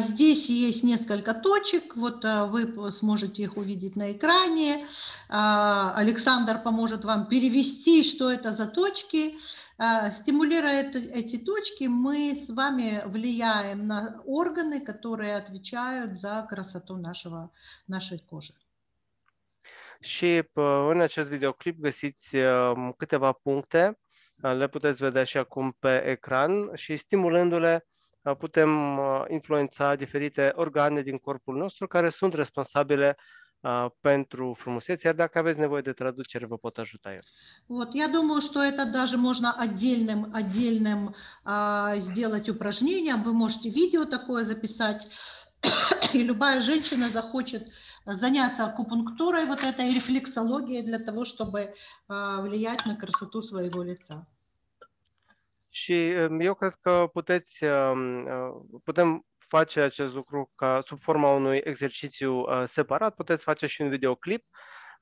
Здесь есть несколько точек, вот вы сможете их увидеть на экране. Александр поможет вам перевести, что это за точки. Стимулируя эти точки, мы с вами влияем на органы, которые отвечают за красоту нашего, нашей кожи. Și în acest videoclip găsiți câteva puncte, le puteți vedea și acum pe ecran și stimulându-le putem influența diferite organe din corpul nostru care sunt responsabile uh, pentru frumusețe, iar dacă aveți nevoie de traducere, vă pot ajuta eu. Вот, я думаю, что это даже можно отдельным, отдельным а, сделать упражнением. Вы можете видео такое записать, и любая женщина захочет заняться акупунктурой, вот этой рефлексологией для того, чтобы а, влиять на красоту своего лица. Și um, eu cred că puteți, um, uh, putem face acest lucru ca sub forma unui exercițiu uh, separat. Puteți face și un videoclip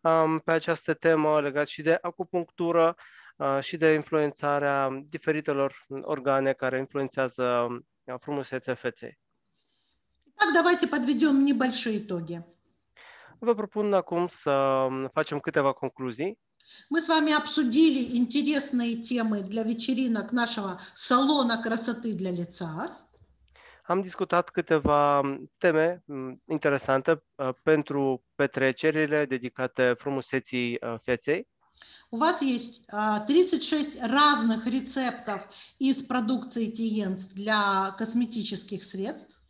um, pe această temă legat și de acupunctură uh, și de influențarea diferitelor organe care influențează uh, frumusețea feței. Так, давайте подведем небольшие итоги. Vă propun acum să facem câteva concluzii. Мы с вами обсудили интересные темы для вечеринок нашего салона красоты для лица. Am discutat câteva teme interesante uh, pentru petrecerile dedicate frumuseții uh, feței. У вас есть а, 36 разных рецептов из продукции Тиенс для косметических средств.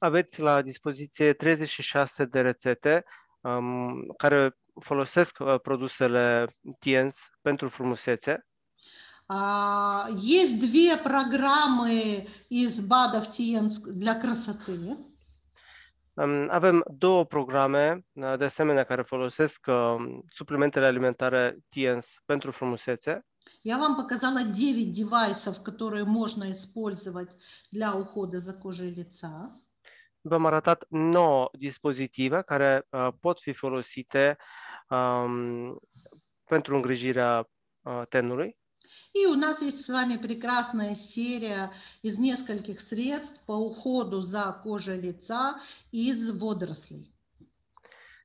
Aveți la dispoziție 36 de rețete um, care folosesc uh, produsele Tiens pentru frumusețe. А, Есть две программы из БАДов Тиенс для красоты. Um, Avem două programe, uh, de asemenea, care folosesc um, suplimentele alimentare Tiens pentru frumusețe. Я вам показала 9 девайсов, которые можно использовать для ухода за кожей лица. V-am arătat 9 dispozitive care uh, pot fi folosite um, pentru îngrijirea uh, tenului. И у нас есть с вами прекрасная серия из нескольких средств по уходу за кожей лица из водорослей.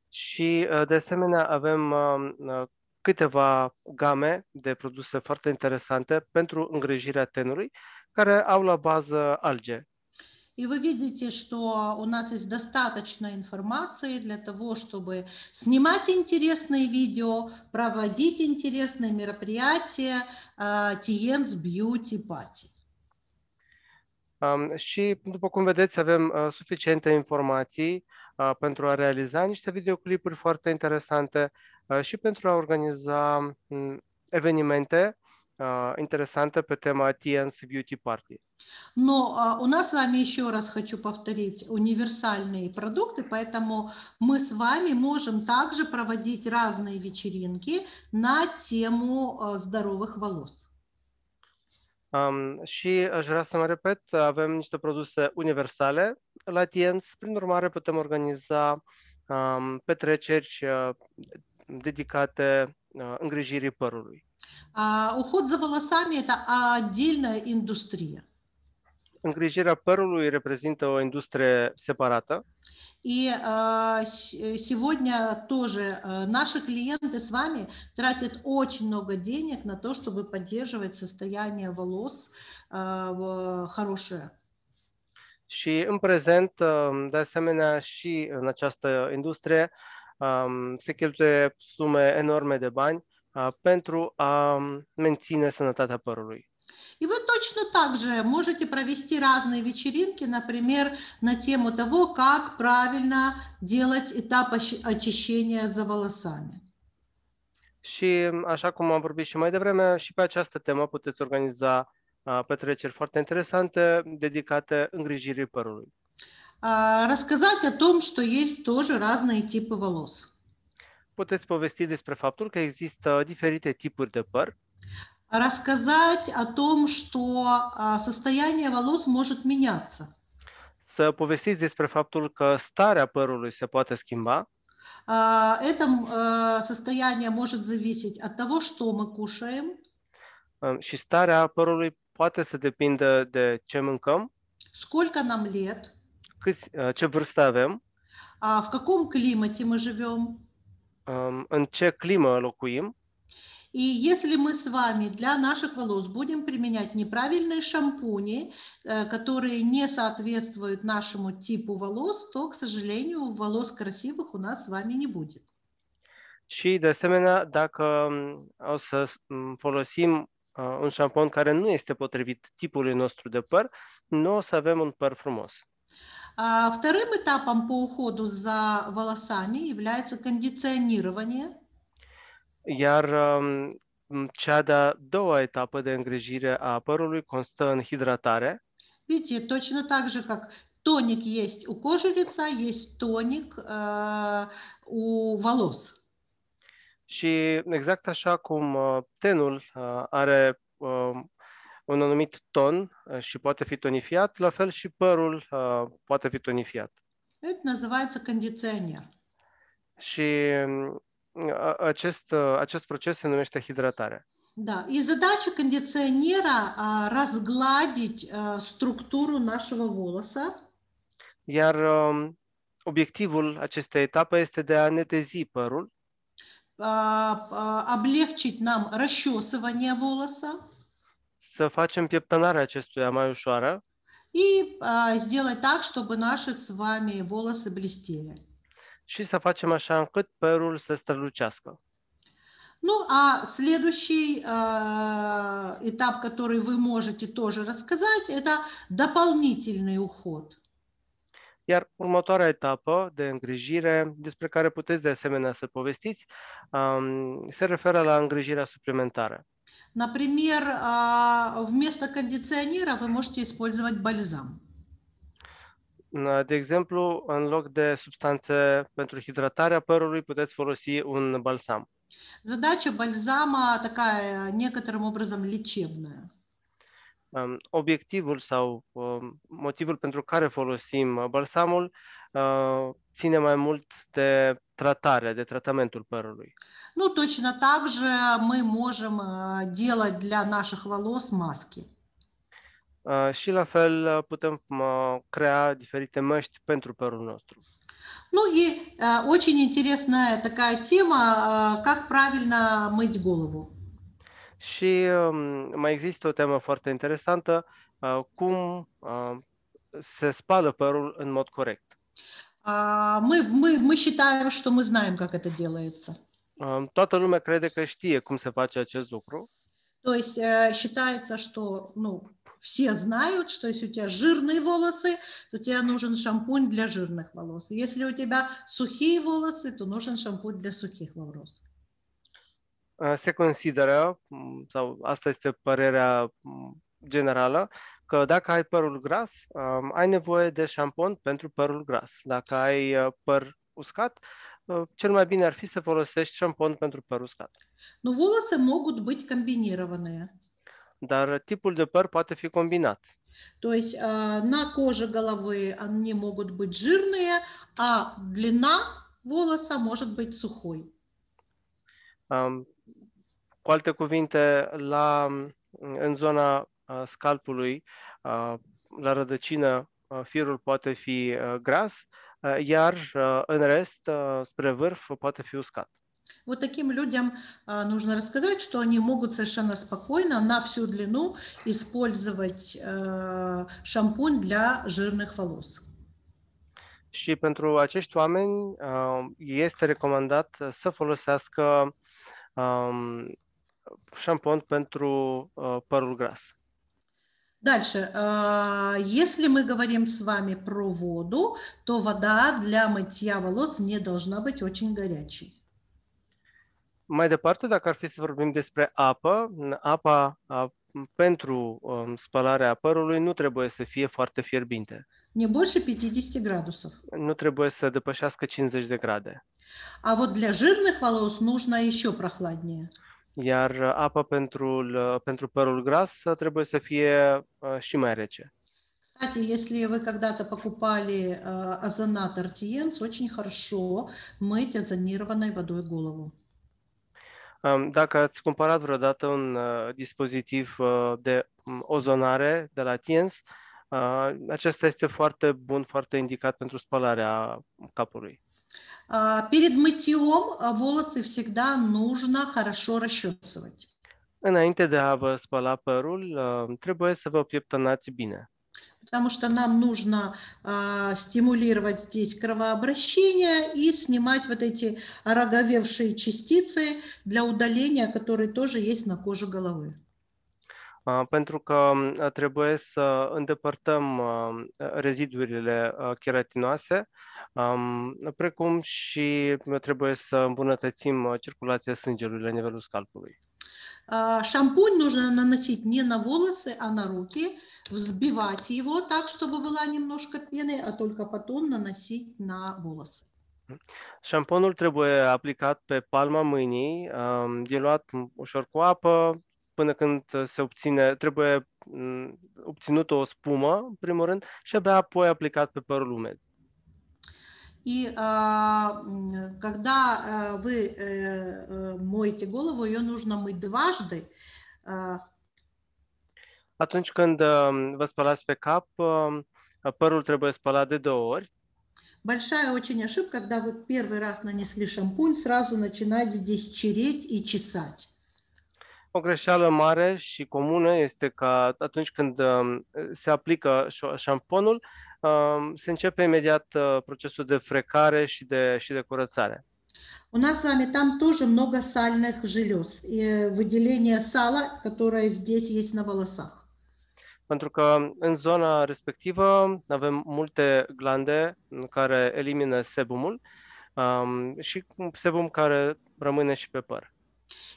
Și, uh, de asemenea, avem um, uh, câteva game de produse foarte interesante pentru îngrijirea tenului, care au la bază alge. И вы видите, что у нас есть достаточно информации для того, чтобы снимать интересные видео, проводить интересные мероприятия а, Tiens Beauty Party. Um, și, după cum vedeți, avem uh, suficiente informații uh, pentru a realiza niște videoclipuri foarte interesante uh, și pentru a organiza um, evenimente uh, interesante pe tema TN's Beauty Party. Но а, у нас с вами, еще раз хочу повторить, универсальные продукты, поэтому мы с вами можем также проводить разные вечеринки на тему а, здоровых волос. Um, și aș vrea să mă repet, avem niște produse universale la TN's, prin urmare putem organiza um, petreceri uh, dedicate uh, îngrijirii părului. А, уход за волосами – это отдельная индустрия. Îngrijirea părului reprezintă o industrie separată И а, сегодня тоже а, наши клиенты с вами тратят очень много денег на то, чтобы поддерживать состояние волос хорошее. și în prezent, de asemenea, și în această industrie se cheltuie sume enorme de bani pentru a um, menține sănătatea părului. И вы точно так же можете провести разные вечеринки, например, на тему того, как правильно делать этап ощ- очищения за волосами. Și um, așa cum am vorbit și mai devreme, și pe această temă puteți organiza uh, petreceri foarte interesante dedicate îngrijirii părului. А, Рассказать о том, что есть тоже разные типы волос. Puteți povesti despre faptul că există diferite tipuri de păr, Рассказать о том, что а, состояние волос может меняться. să povestiți despre faptul că starea părului se poate schimba, А, Это м, э, состояние может зависеть от того, что мы кушаем, um, și starea părului poate să depindă de ce mâncăm, сколько нам лет, câți, uh, ce vârstă avem, а, в каком климате мы живем. um, în ce climă locuim И если мы с вами для наших волос будем применять неправильные шампуни, э, которые не соответствуют нашему типу волос, то, к сожалению, волос красивых у нас с вами не будет. și, de asemenea, dacă um, o să um, folosim uh, un șampon care nu este potrivit tipului nostru de păr, nu o să avem un păr frumos. А вторым этапом по уходу за волосами является кондиционирование. Iar cea de-a doua etapă de îngrijire a părului constă în hidratare. Видите, точно так же, как тоник есть у кожи лица, есть тоник э, у волос. Și exact așa cum uh, tenul are un anumit ton uh, și poate fi tonifiat, la fel și părul uh, poate fi tonifiat. Это называется кондиционер. Și um, a- acest, uh, acest proces se numește hidratare. Да, и задача кондиционера а, разгладить а, структуру нашего волоса, Iar um, obiectivul acestei etape este de a netezi părul, а, а, облегчить нам расчесывание волоса să facem pieptănarea acestuia mai ușoară и а, сделать так, чтобы наши с вами волосы блестели. și să facem așa încât părul să strălucească. Ну, а следующий а, этап, который вы можете тоже рассказать, это дополнительный уход. Iar următoarea etapă de îngrijire, despre care puteți de asemenea să povestiți, um, se referă la îngrijirea suplimentară. Например, а, вместо кондиционера вы можете использовать бальзам. Uh, De exemplu, în loc de substanțe pentru hidratarea părului, puteți folosi un balsam. Задача бальзама такая некоторым образом лечебная. Um, Obiectivul sau um, motivul pentru care folosim uh, balsamul uh, ține mai mult de tratare, de tratamentul părului. Ну, точно так же мы можем а, делать для наших волос маски. Uh, Și la fel uh, putem uh, crea diferite măști pentru părul nostru. Ну и а, очень интересная такая тема, а, как правильно мыть голову. Și um, mai există o temă foarte interesantă, uh, cum uh, se spală părul în mod corect. А, Мы, мы, мы считаем, что мы знаем, как это делается. Um, Toată lumea crede că știe cum se face acest lucru, То есть э, считается, что ну, все знают, что если у тебя жирные волосы, то тебе нужен шампунь для жирных волос. Если у тебя сухие волосы, то нужен шампунь для сухих волос. Uh, se consideră, sau asta este părerea generală, că dacă ai părul gras, um, ai nevoie de șampon pentru părul gras. Dacă ai uh, păr uscat, uh, cel mai bine ar fi să folosești șampon pentru păr uscat. Но волосы могут быть комбинированные. Dar tipul de păr poate fi combinat. То есть а, на коже головы они могут быть жирные, а длина волоса может быть сухой. Um, cu alte cuvinte, la, în zona uh, scalpului, uh, la rădăcină, uh, firul poate fi uh, gras, uh, iar uh, în rest, uh, spre vârf, poate fi uscat. Вот таким людям а, нужно рассказать, что они могут совершенно спокойно на всю длину использовать э, шампунь для жирных волос. Și pentru acești oameni uh, este recomandat să folosească um, șampon pentru uh, părul gras. Дальше, а, если мы говорим с вами про воду, то вода для мытья волос не должна быть очень горячей. Mai departe, dacă ar fi să vorbim despre apă, apa uh, pentru um, spălarea părului nu trebuie să fie foarte fierbinte. Не больше 50 градусов. Nu trebuie să depășească 50 de grade. А вот для жирных волос нужно еще прохладнее. Iar uh, apa pentru, l- pentru părul gras uh, trebuie să fie uh, și mai rece. Кстати, если вы когда-то покупали э, озонатор Тиенс, очень хорошо мыть озонированной водой голову. Um, Dacă ați cumpărat vreodată un uh, dispozitiv uh, de um, ozonare de la Tiens, uh, acesta este foarte bun, foarte indicat pentru spălarea capului. А, Перед мытьем а, волосы всегда нужно хорошо расчесывать. Înainte de a vă spăla părul, trebuie să vă pieptănați bine. Потому что нам нужно а, стимулировать здесь кровообращение и снимать вот эти ороговевшие частицы для удаления, которые тоже есть на коже головы. Uh, pentru că uh, trebuie să îndepărtăm uh, rezidurile uh, keratinoase, um, precum și trebuie să îmbunătățim uh, circulația sângelui la nivelul scalpului. А, Шампунь нужно наносить не на волосы, а на руки, взбивать его так, чтобы была немножко пены, а только потом nаносить на волосы. Șamponul trebuie aplicat pe palma mâinii, um, diluat ușor cu apă, până când se obține, trebuie mm, obținută o spumă, în primul rând, și abia apoi aplicat pe părul umed. И а, м, когда а, вы э, э, моете голову, ее нужно мыть дважды. А, Atunci când um, vă spălați pe cap, um, părul trebuie spălat de două ori. Большая очень ошибка, когда вы первый раз нанесли шампунь, сразу начинать здесь череть и чесать. O greșeală mare și comună este că atunci când um, se aplică șo- șamponul, um, se începe imediat uh, procesul de frecare și de, și de curățare. У нас с вами там тоже много сальных желез и выделение сала, которое здесь есть на волосах. Pentru că în zona respectivă avem multe glande care elimină sebumul um, și sebum care rămâne și pe păr.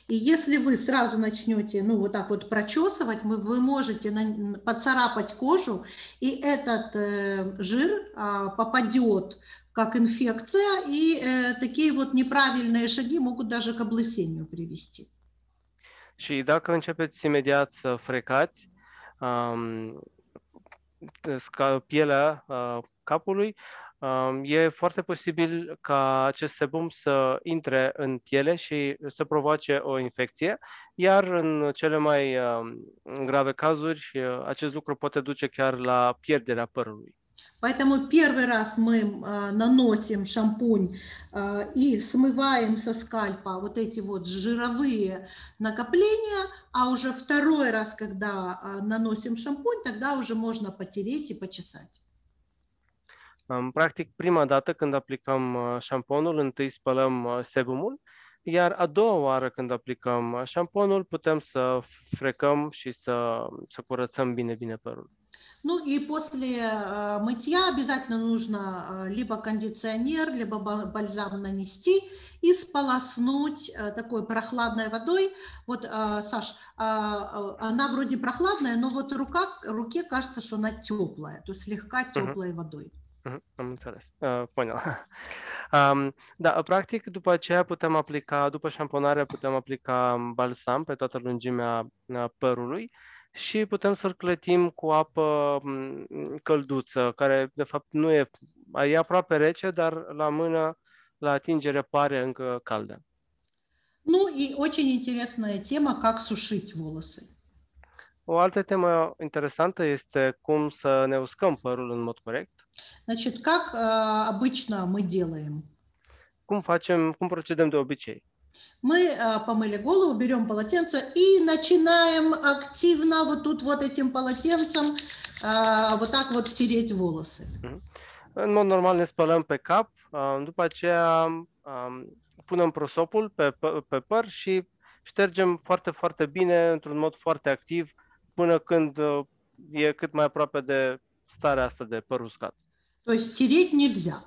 И если вы сразу начнете, ну, вот так вот прочесывать, вы, вы можете на- поцарапать кожу, и этот э, жир а, попадет как инфекция, и э, такие вот неправильные шаги могут даже к облысению привести. Și dacă începeți imediat să frecați um, pielea uh, capului, e foarte posibil ca acest sebum să intre în piele și să provoace o infecție, iar în cele mai um, grave cazuri, uh, acest lucru poate duce chiar la pierderea părului. Поэтому первый раз мы а, наносим шампунь а, и смываем со скальпа вот эти вот жировые накопления, а уже второй раз, когда а, наносим шампунь, тогда уже можно потереть и почесать. Practic, prima dată când aplicăm uh, șamponul, întâi spălăm uh, sebumul, iar a doua oară când aplicăm uh, șamponul, putem să frecăm și să, să curățăm bine, bine părul. Ну и после мытья обязательно нужно либо кондиционер, либо ба- бальзам нанести и сполоснуть а, такой прохладной водой. Вот, а, Саш, а, а, она вроде прохладная, но вот рука, руке кажется, что она теплая, то есть слегка теплой водой. Mhm, Am înțeles. Uh, Poнял. Um, da, practic, după aceea putem aplica, după șamponare, putem aplica balsam pe toată lungimea uh, părului și putem să-l clătim cu apă m, călduță, care de fapt nu e, e aproape rece, dar la mână, la atingere, pare încă caldă. Ну и очень интересная тема, как сушить волосы. O altă temă interesantă este cum să ne uscăm părul în mod corect. Значит, как а, обычно мы делаем? Cum facem, cum procedăm de obicei? Мы а, помыли голову, берем полотенце и начинаем активно вот тут вот этим полотенцем а, вот так вот тереть волосы. În mod normal ne spălăm pe cap, uh, după aceea um, punem prosopul pe, pă- pe păr și ștergem foarte, foarte bine, într-un mod foarte activ, până când uh, e cât mai aproape de starea asta de păr uscat. То есть тереть нельзя.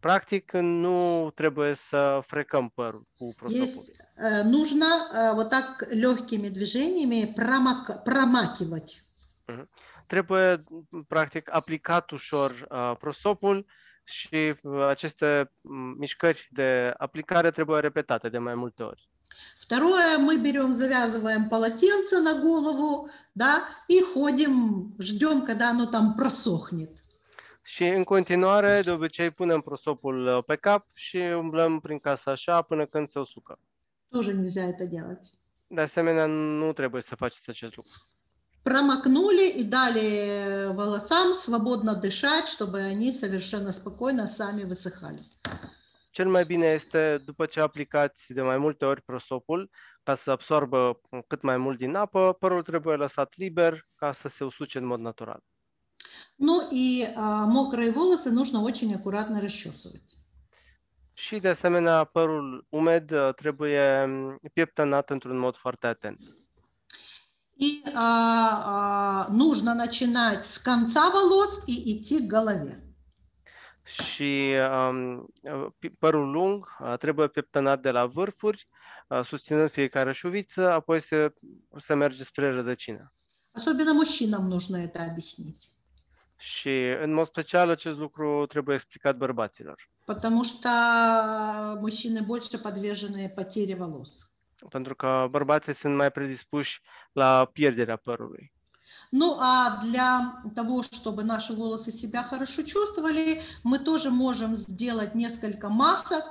Practic, nu trebuie să frecăm părul cu prosopul. Есть, э, нужно э, вот так легкими движениями промак- промакивать. Trebuie, practic, aplicat ușor prosopul și aceste m, mișcări de aplicare trebuie repetate de mai multe ori. Второе, мы берем, завязываем полотенце на голову, да, и ходим, ждем, когда оно там просохнет. Și în continuare, de obicei, punem prosopul uh, pe cap și umblăm prin casă așa până când se usucă. Тоже нельзя это делать. De asemenea, nu trebuie să faceți acest lucru. Промокнули и дали волосам свободно дышать, чтобы они совершенно спокойно сами высыхали. Cel mai bine este, după ce aplicați de mai multe ori prosopul, ca să absorbă cât mai mult din apă, părul trebuie lăsat liber ca să se usuce în mod natural. Ну и а, мокрые волосы нужно очень аккуратно расчесывать. Și, de asemenea, părul umed uh, trebuie mm, pieptănat într-un mod foarte atent. И а, а, нужно начинать с конца волос и идти к голове. Și um, pi- părul lung uh, trebuie pieptănat de la vârfuri, uh, susținând fiecare șuviță, apoi se, se merge spre rădăcină. Особенно мужчинам нужно это объяснить. Și în mod special acest lucru trebuie explicat bărbaților, Потому что мужчины больше подвержены потере волос. pentru că bărbații sunt mai predispuși la pierderea părului. Ну а для того, чтобы наши волосы себя хорошо чувствовали, мы тоже можем сделать несколько масок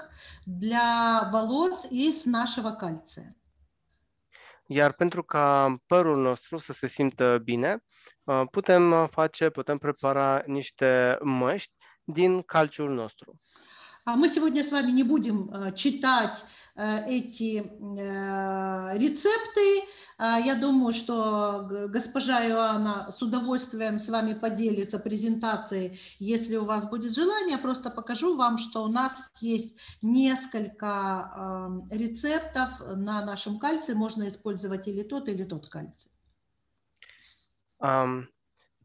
для волос из нашего кальция. Iar pentru ca părul nostru să se simtă bine, putem face, putem prepara niște măști din calciul nostru. А мы сегодня с вами не будем э, читать э, эти э, рецепты. А Я думаю, что госпожа Иоанна с удовольствием с вами поделится презентацией, если у вас будет желание. Просто покажу вам, что у нас есть несколько рецептов на нашем кальции. Можно использовать или тот, или тот кальций. Um,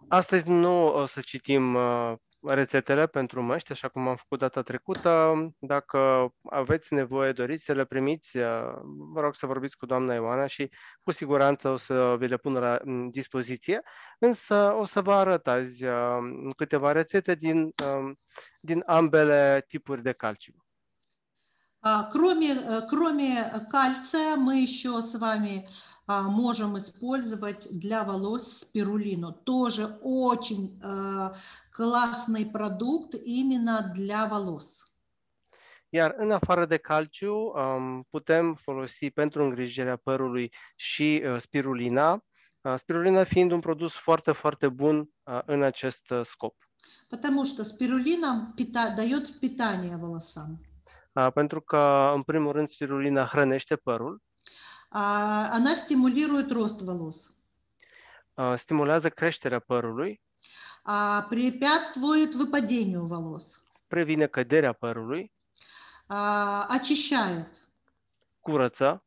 astăzi nu o să citim uh, rețetele pentru măști, așa cum am făcut data trecută. Dacă aveți nevoie, doriți să le primiți, uh, vă rog să vorbiți cu doamna Ioana și cu siguranță o să vi le pun la mm, dispoziție. Însă o să vă arăt azi uh, câteva rețete din, um, din ambele tipuri de calciu. А, Кроме, э, кроме кальция мы еще с вами а, можем использовать для волос спирулину. Тоже очень э, классный продукт именно для волос. Iar în afară de calciu, um, putem folosi pentru îngrijirea părului și uh, spirulina, uh, spirulina fiind un produs foarte, foarte bun uh, în acest uh, scop. Потому что спирулина пита- дает питание волосам. Uh, Pentru că, în primul rând, spirulina hrănește părul, А, Она стимулирует рост волос, stimulează creșterea părului, а, препятствует выпадению волос, previne căderea părului, а, очищает. curăță,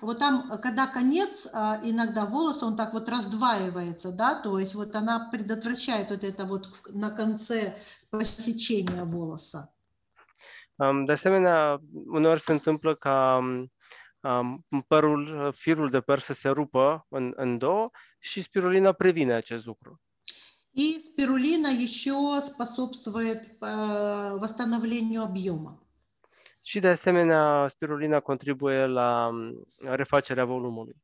Вот там, когда конец, а, иногда волоса, он так вот раздваивается, да, то есть вот она предотвращает вот это вот на конце посечения волоса. De asemenea, uneori se întâmplă ca um, părul, uh, firul de păr să se rupă în, în două și spirulina previne acest lucru. И спирулина еще способствует э, восстановлению объема. Și de asemenea, spirulina contribuie la um, refacerea volumului.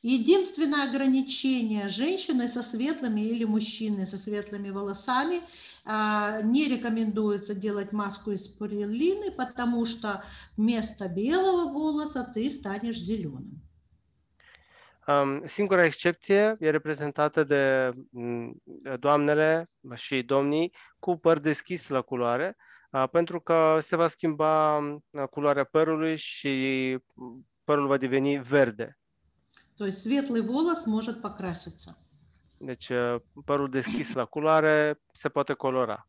Единственное ограничение женщины со светлыми или мужчины со светлыми волосами а, не рекомендуется делать маску из спирулины, потому что вместо белого волоса ты станешь зеленым. Um, Singura excepție e reprezentată de mm, doamnele și domnii cu păr deschis la culoare, uh, pentru că se va schimba mm, culoarea părului și mm, părul va deveni verde. То есть светлый волос может покраситься. Deci uh, părul deschis la culoare se poate colora.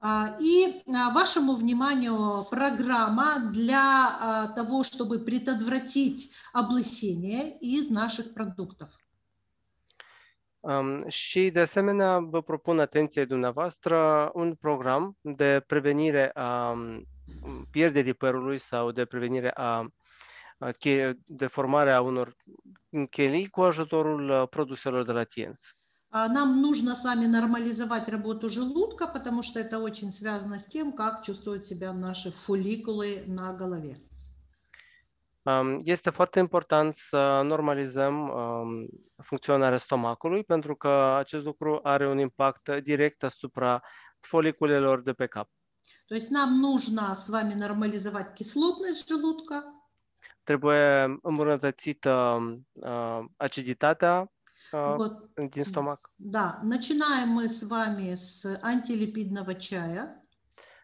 А, И а, вашему вниманию программа для а, того, чтобы предотвратить облысение из наших продуктов. Um, și de asemenea vă propun atenției dumneavoastră un program de prevenire a um, pierderii părului sau de prevenire a, a che- de formarea unor chelii cu ajutorul uh, produselor de la Tienz. А, Нам нужно с вами нормализовать работу желудка, потому что это очень связано с тем, как чувствуют себя наши фолликулы на голове. Um, Este foarte important să normalizăm um, funcționarea stomacului pentru că acest lucru are un impact direct asupra foliculelor de pe cap. То есть нам нужно с вами нормализовать кислотность желудка, Trebuie îmbunătățită uh, aciditatea uh, Вот, din stomac. да, начинаем мы с вами с антилипидного чая.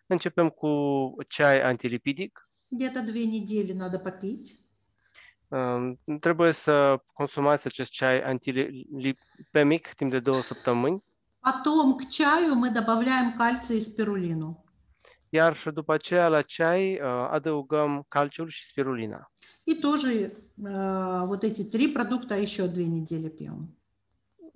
Începem cu ceai antilipidic. Где-то две недели надо попить. Um, Trebuie să consumați acest ceai antilipemic timp de două săptămâni. Потом к чаю мы добавляем кальций и спирулину. iar după aceea la ceai uh, adăugăm calciul și spirulina. И тоже э, вот эти три продукта еще две недели пьем.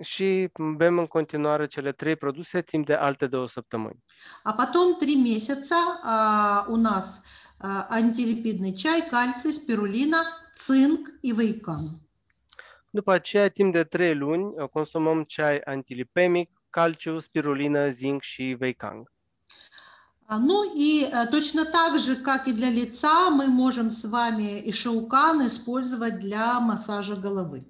Și bem în continuare cele trei produse timp de alte două săptămâni. А потом три месяца а, у нас а, антилипидный чай, кальций, спирулина, цинк и вейкан. După aceea, timp de trei luni, uh, consumăm ceai antilipemic, calciu, spirulină, zinc și veikang. А, Ну и э, точно так же, как и для лица, мы можем с вами и шаукан использовать для массажа головы.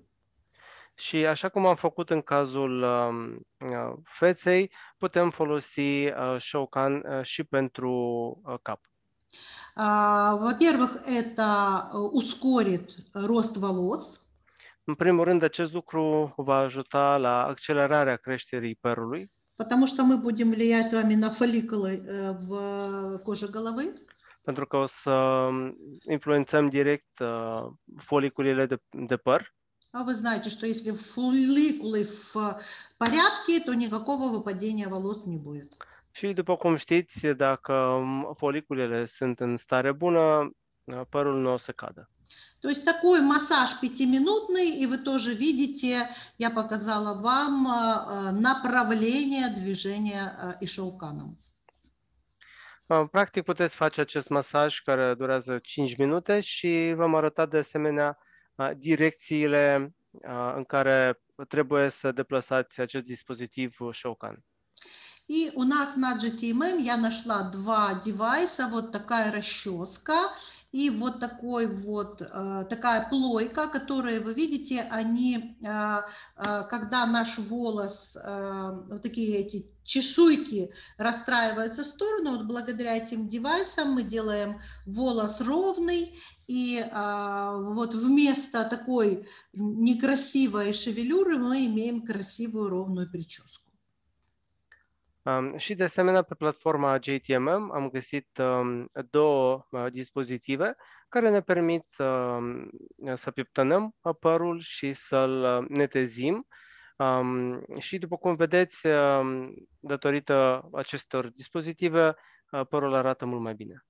Și așa cum am făcut în cazul um, uh, feței, putem folosi uh, Shokan uh, și pentru uh, cap. А, Во-первых, это э, ускорит рост волос, În primul rând, acest lucru va ajuta la accelerarea creșterii părului, Потому что мы будем влиять с вами на фолликулы э, в коже головы. pentru că o să influențăm direct uh, foliculele de, de păr. А вы знаете, что если фолликулы в порядке, то никакого выпадения волос не будет. Și după cum știți, dacă foliculele sunt în stare bună, uh, părul nu o să cadă. То есть такой массаж пятиминутный, и вы тоже видите, я показала вам э, э, направление движения э, ишоуканом. Uh, Practic puteți face acest masaj care durează 5 minute și v-am arătat de asemenea uh, direcțiile uh, în care trebuie să deplasați acest dispozitiv Shokan. И у нас на GTMM я нашла два девайса, вот такая расческа и вот такой вот э, такая плойка, которые вы видите, они, э, э, когда наш волос, э, вот такие эти чешуйки расстраиваются в сторону, вот благодаря этим девайсам мы делаем волос ровный, и вот вместо такой некрасивой шевелюры мы имеем красивую ровную прическу. Um, și de asemenea pe platforma JTMM am găsit um, două uh, dispozitive care ne permit um, să piptănăm părul și să-l uh, netezim. Um, și după cum vedeți, um, datorită acestor dispozitive, uh, părul arată mult mai bine.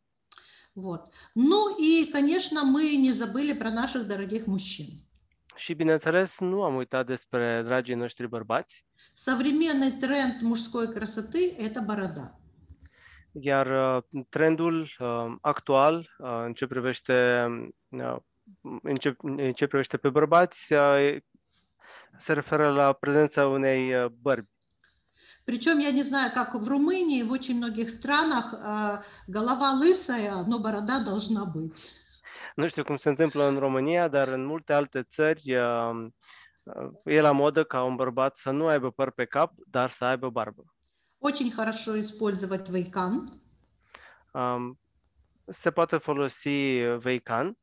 Вот. Ну и, конечно, мы не забыли про наших дорогих мужчин. Și bineînțeles, nu am uitat despre dragii noștri bărbați, Современный тренд мужской красоты – это борода. iar uh, trendul uh, actual uh, în ce privește uh, în ce, în ce privește pe bărbați uh, se referă la prezența unei uh, bărbi. Причем я не знаю, как в Румынии, в очень многих странах а, голова лысая, но борода должна быть. Nu știu cum se întâmplă în România, dar în multe alte țări uh, uh, e la modă ca un bărbat să nu aibă păr pe cap, dar să aibă barbă. Очень хорошо использовать вейкан Um, se poate folosi veican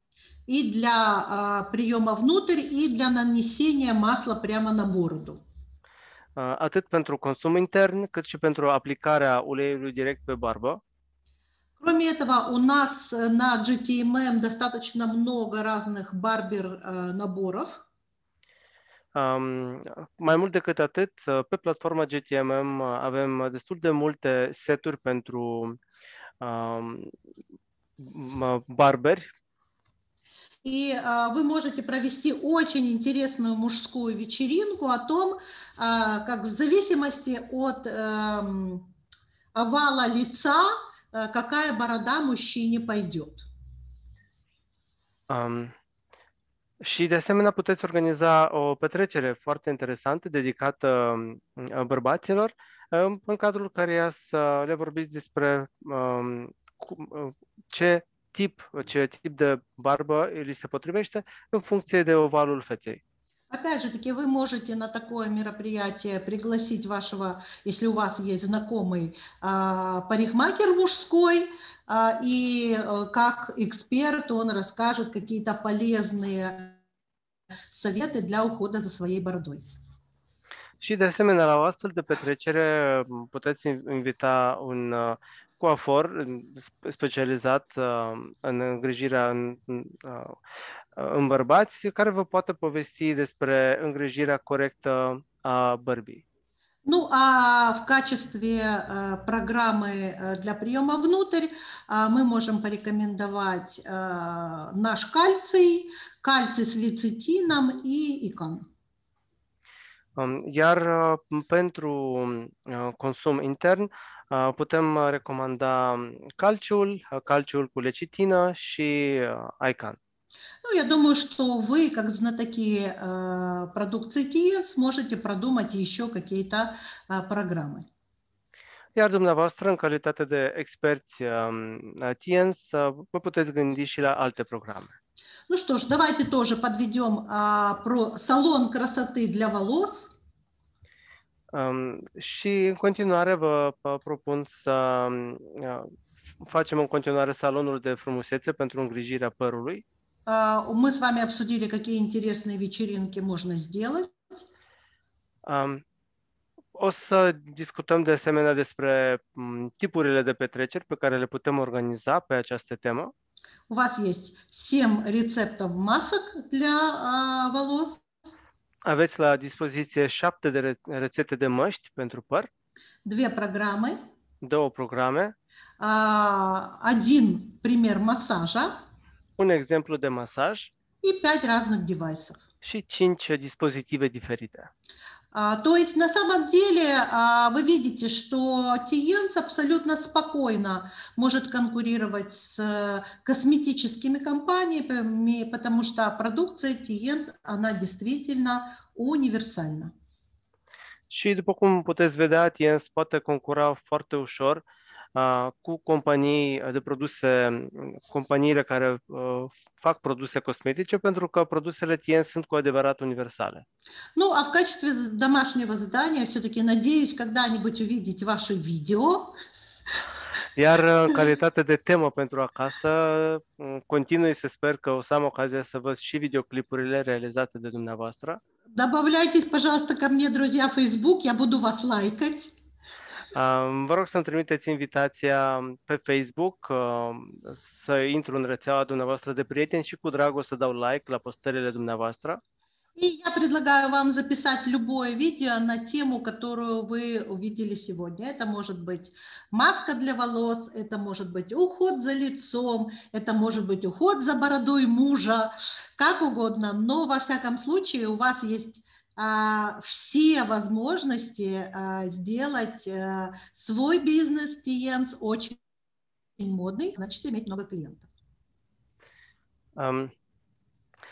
и для а, приема внутрь, и для нанесения масла прямо на бороду. uh, atât pentru consum intern, cât și pentru aplicarea uleiului direct pe barbă. Кроме этого, у нас э, на GTMM достаточно много разных барбер э, наборов. Mai mult decât atât, pe platforma GTMM avem destul de multe seturi pentru barberi И а, вы можете провести очень интересную мужскую вечеринку о том, а, как в зависимости от эм, овала лица, э, какая борода мужчине пойдет. Um, și de asemenea puteți organiza o petrecere foarte interesantă dedicată um, bărbaților, um, în cadrul căreia să le vorbiți despre um, cum, uh, ce tip, ce tip de barbă îi se potrivește în funcție de ovalul feței. Опять же таки, вы можете на такое мероприятие пригласить вашего, если у вас есть знакомый а, парикмахер мужской, а, и э, как эксперт он расскажет какие-то полезные советы для ухода за своей бородой. Și de asemenea, la o astfel de petrecere m, puteți in- invita un uh, coafor în- sp- specializat uh, în îngrijirea în, în, uh, în bărbați, care vă poate povesti despre îngrijirea corectă a bărbii. Ну, а в качестве э, программы э, для приема внутрь а, мы можем порекомендовать э, наш кальций, кальций с лецитином и икон. Um, Iar uh, pentru uh, consum intern uh, putem uh, recomanda calciul, uh, calciul cu lecitină și uh, ICAN. Ну, я думаю, что вы, как знатоки э, продукции TN, сможете продумать еще какие-то э, программы. Iar dumneavoastră, în calitate de experți um, TIENS, uh, vă puteți gândi și la alte programe. Ну что ж, давайте тоже подведем а, про салон красоты для волос. Um, și în continuare vă vă propun să um, uh, facem în continuare salonul de frumusețe pentru îngrijirea părului. А, Мы с вами обсудили, какие интересные вечеринки можно сделать. Um, o să discutăm de asemenea despre m, tipurile de petreceri pe care le putem organiza pe această temă. У вас есть 7 рецептов масок для а, волос, Aveți la dispoziție șapte de re- rețete de măști pentru păr, две программы, două programe, а, один пример массажа Un exemplu de masaj и 5 разных девайсов. și cinci dispozitive diferite. А, То есть на самом деле а, вы видите, что Тиенс абсолютно спокойно может конкурировать с э, косметическими компаниями, потому что продукция Тиенс, она действительно универсальна. Și după cum puteți vedea, Tiens poate concura foarte ușor uh, cu companii de produse, companiile care uh, fac produse cosmetice, pentru că produsele Tiens sunt cu adevărat universale. Ну, а в качестве з- домашнего задания все-таки надеюсь когда-нибудь увидеть ваше видео, Iar uh, în calitate de temă pentru acasă, m, continui să sper că o să am ocazia să văd și videoclipurile realizate de dumneavoastră. Добавляйтесь, пожалуйста, ко мне, друзья, в Facebook, я буду вас лайкать. Vă rog să-mi trimiteți invitația pe Facebook, să intru în rețeaua dumneavoastră de prieteni și cu drag o să dau like la postările dumneavoastră. И я предлагаю вам записать любое видео на тему, которую вы увидели сегодня. Это может быть маска для волос, это может быть уход за лицом, это может быть уход за бородой мужа, как угодно. Но во всяком случае у вас есть все возможности а, сделать а, свой бизнес Тиенс очень модный, значит иметь много клиентов. Um,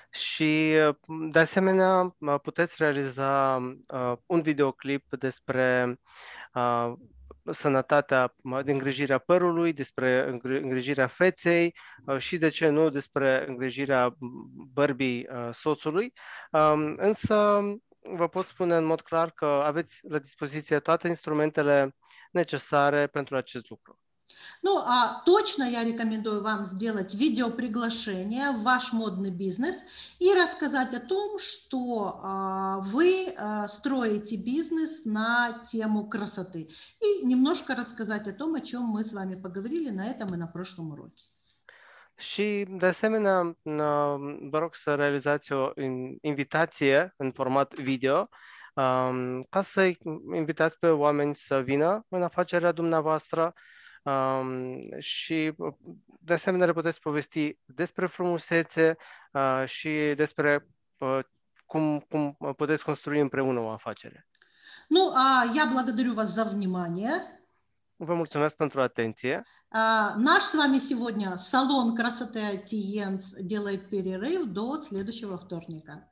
și, uh, de asemenea, uh, puteți realiza uh, un videoclip despre uh, sănătatea uh, de îngrijirea părului, despre îngri- îngrijirea feței uh, și, de ce nu, despre îngrijirea bărbii uh, soțului. Um, însă, vă pot spune în mod clar că aveți la dispoziție toate instrumentele necesare pentru acest lucru. Ну, а точно я рекомендую вам сделать видеоприглашение в ваш модный бизнес и рассказать о том, что а, вы а, строите бизнес на тему красоты. И немножко рассказать о том, о чем мы с вами поговорили на этом и на прошлом уроке. Și, de asemenea, n- vă rog să realizați o in- invitație în format video um, ca să invitați pe oameni să vină în afacerea dumneavoastră um, și, de asemenea, le puteți povesti despre frumusețe uh, și despre uh, cum, cum puteți construi împreună o afacere. Ну, а я благодарю вас за внимание. Vă mulțumesc pentru atenție. А, Наш с вами сегодня салон красоты Тиенс делает перерыв до следующего вторника.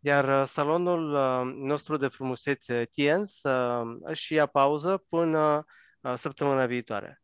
Iar uh, salonul uh, nostru de frumusețe Tiens uh, își ia pauză până uh, săptămâna viitoare.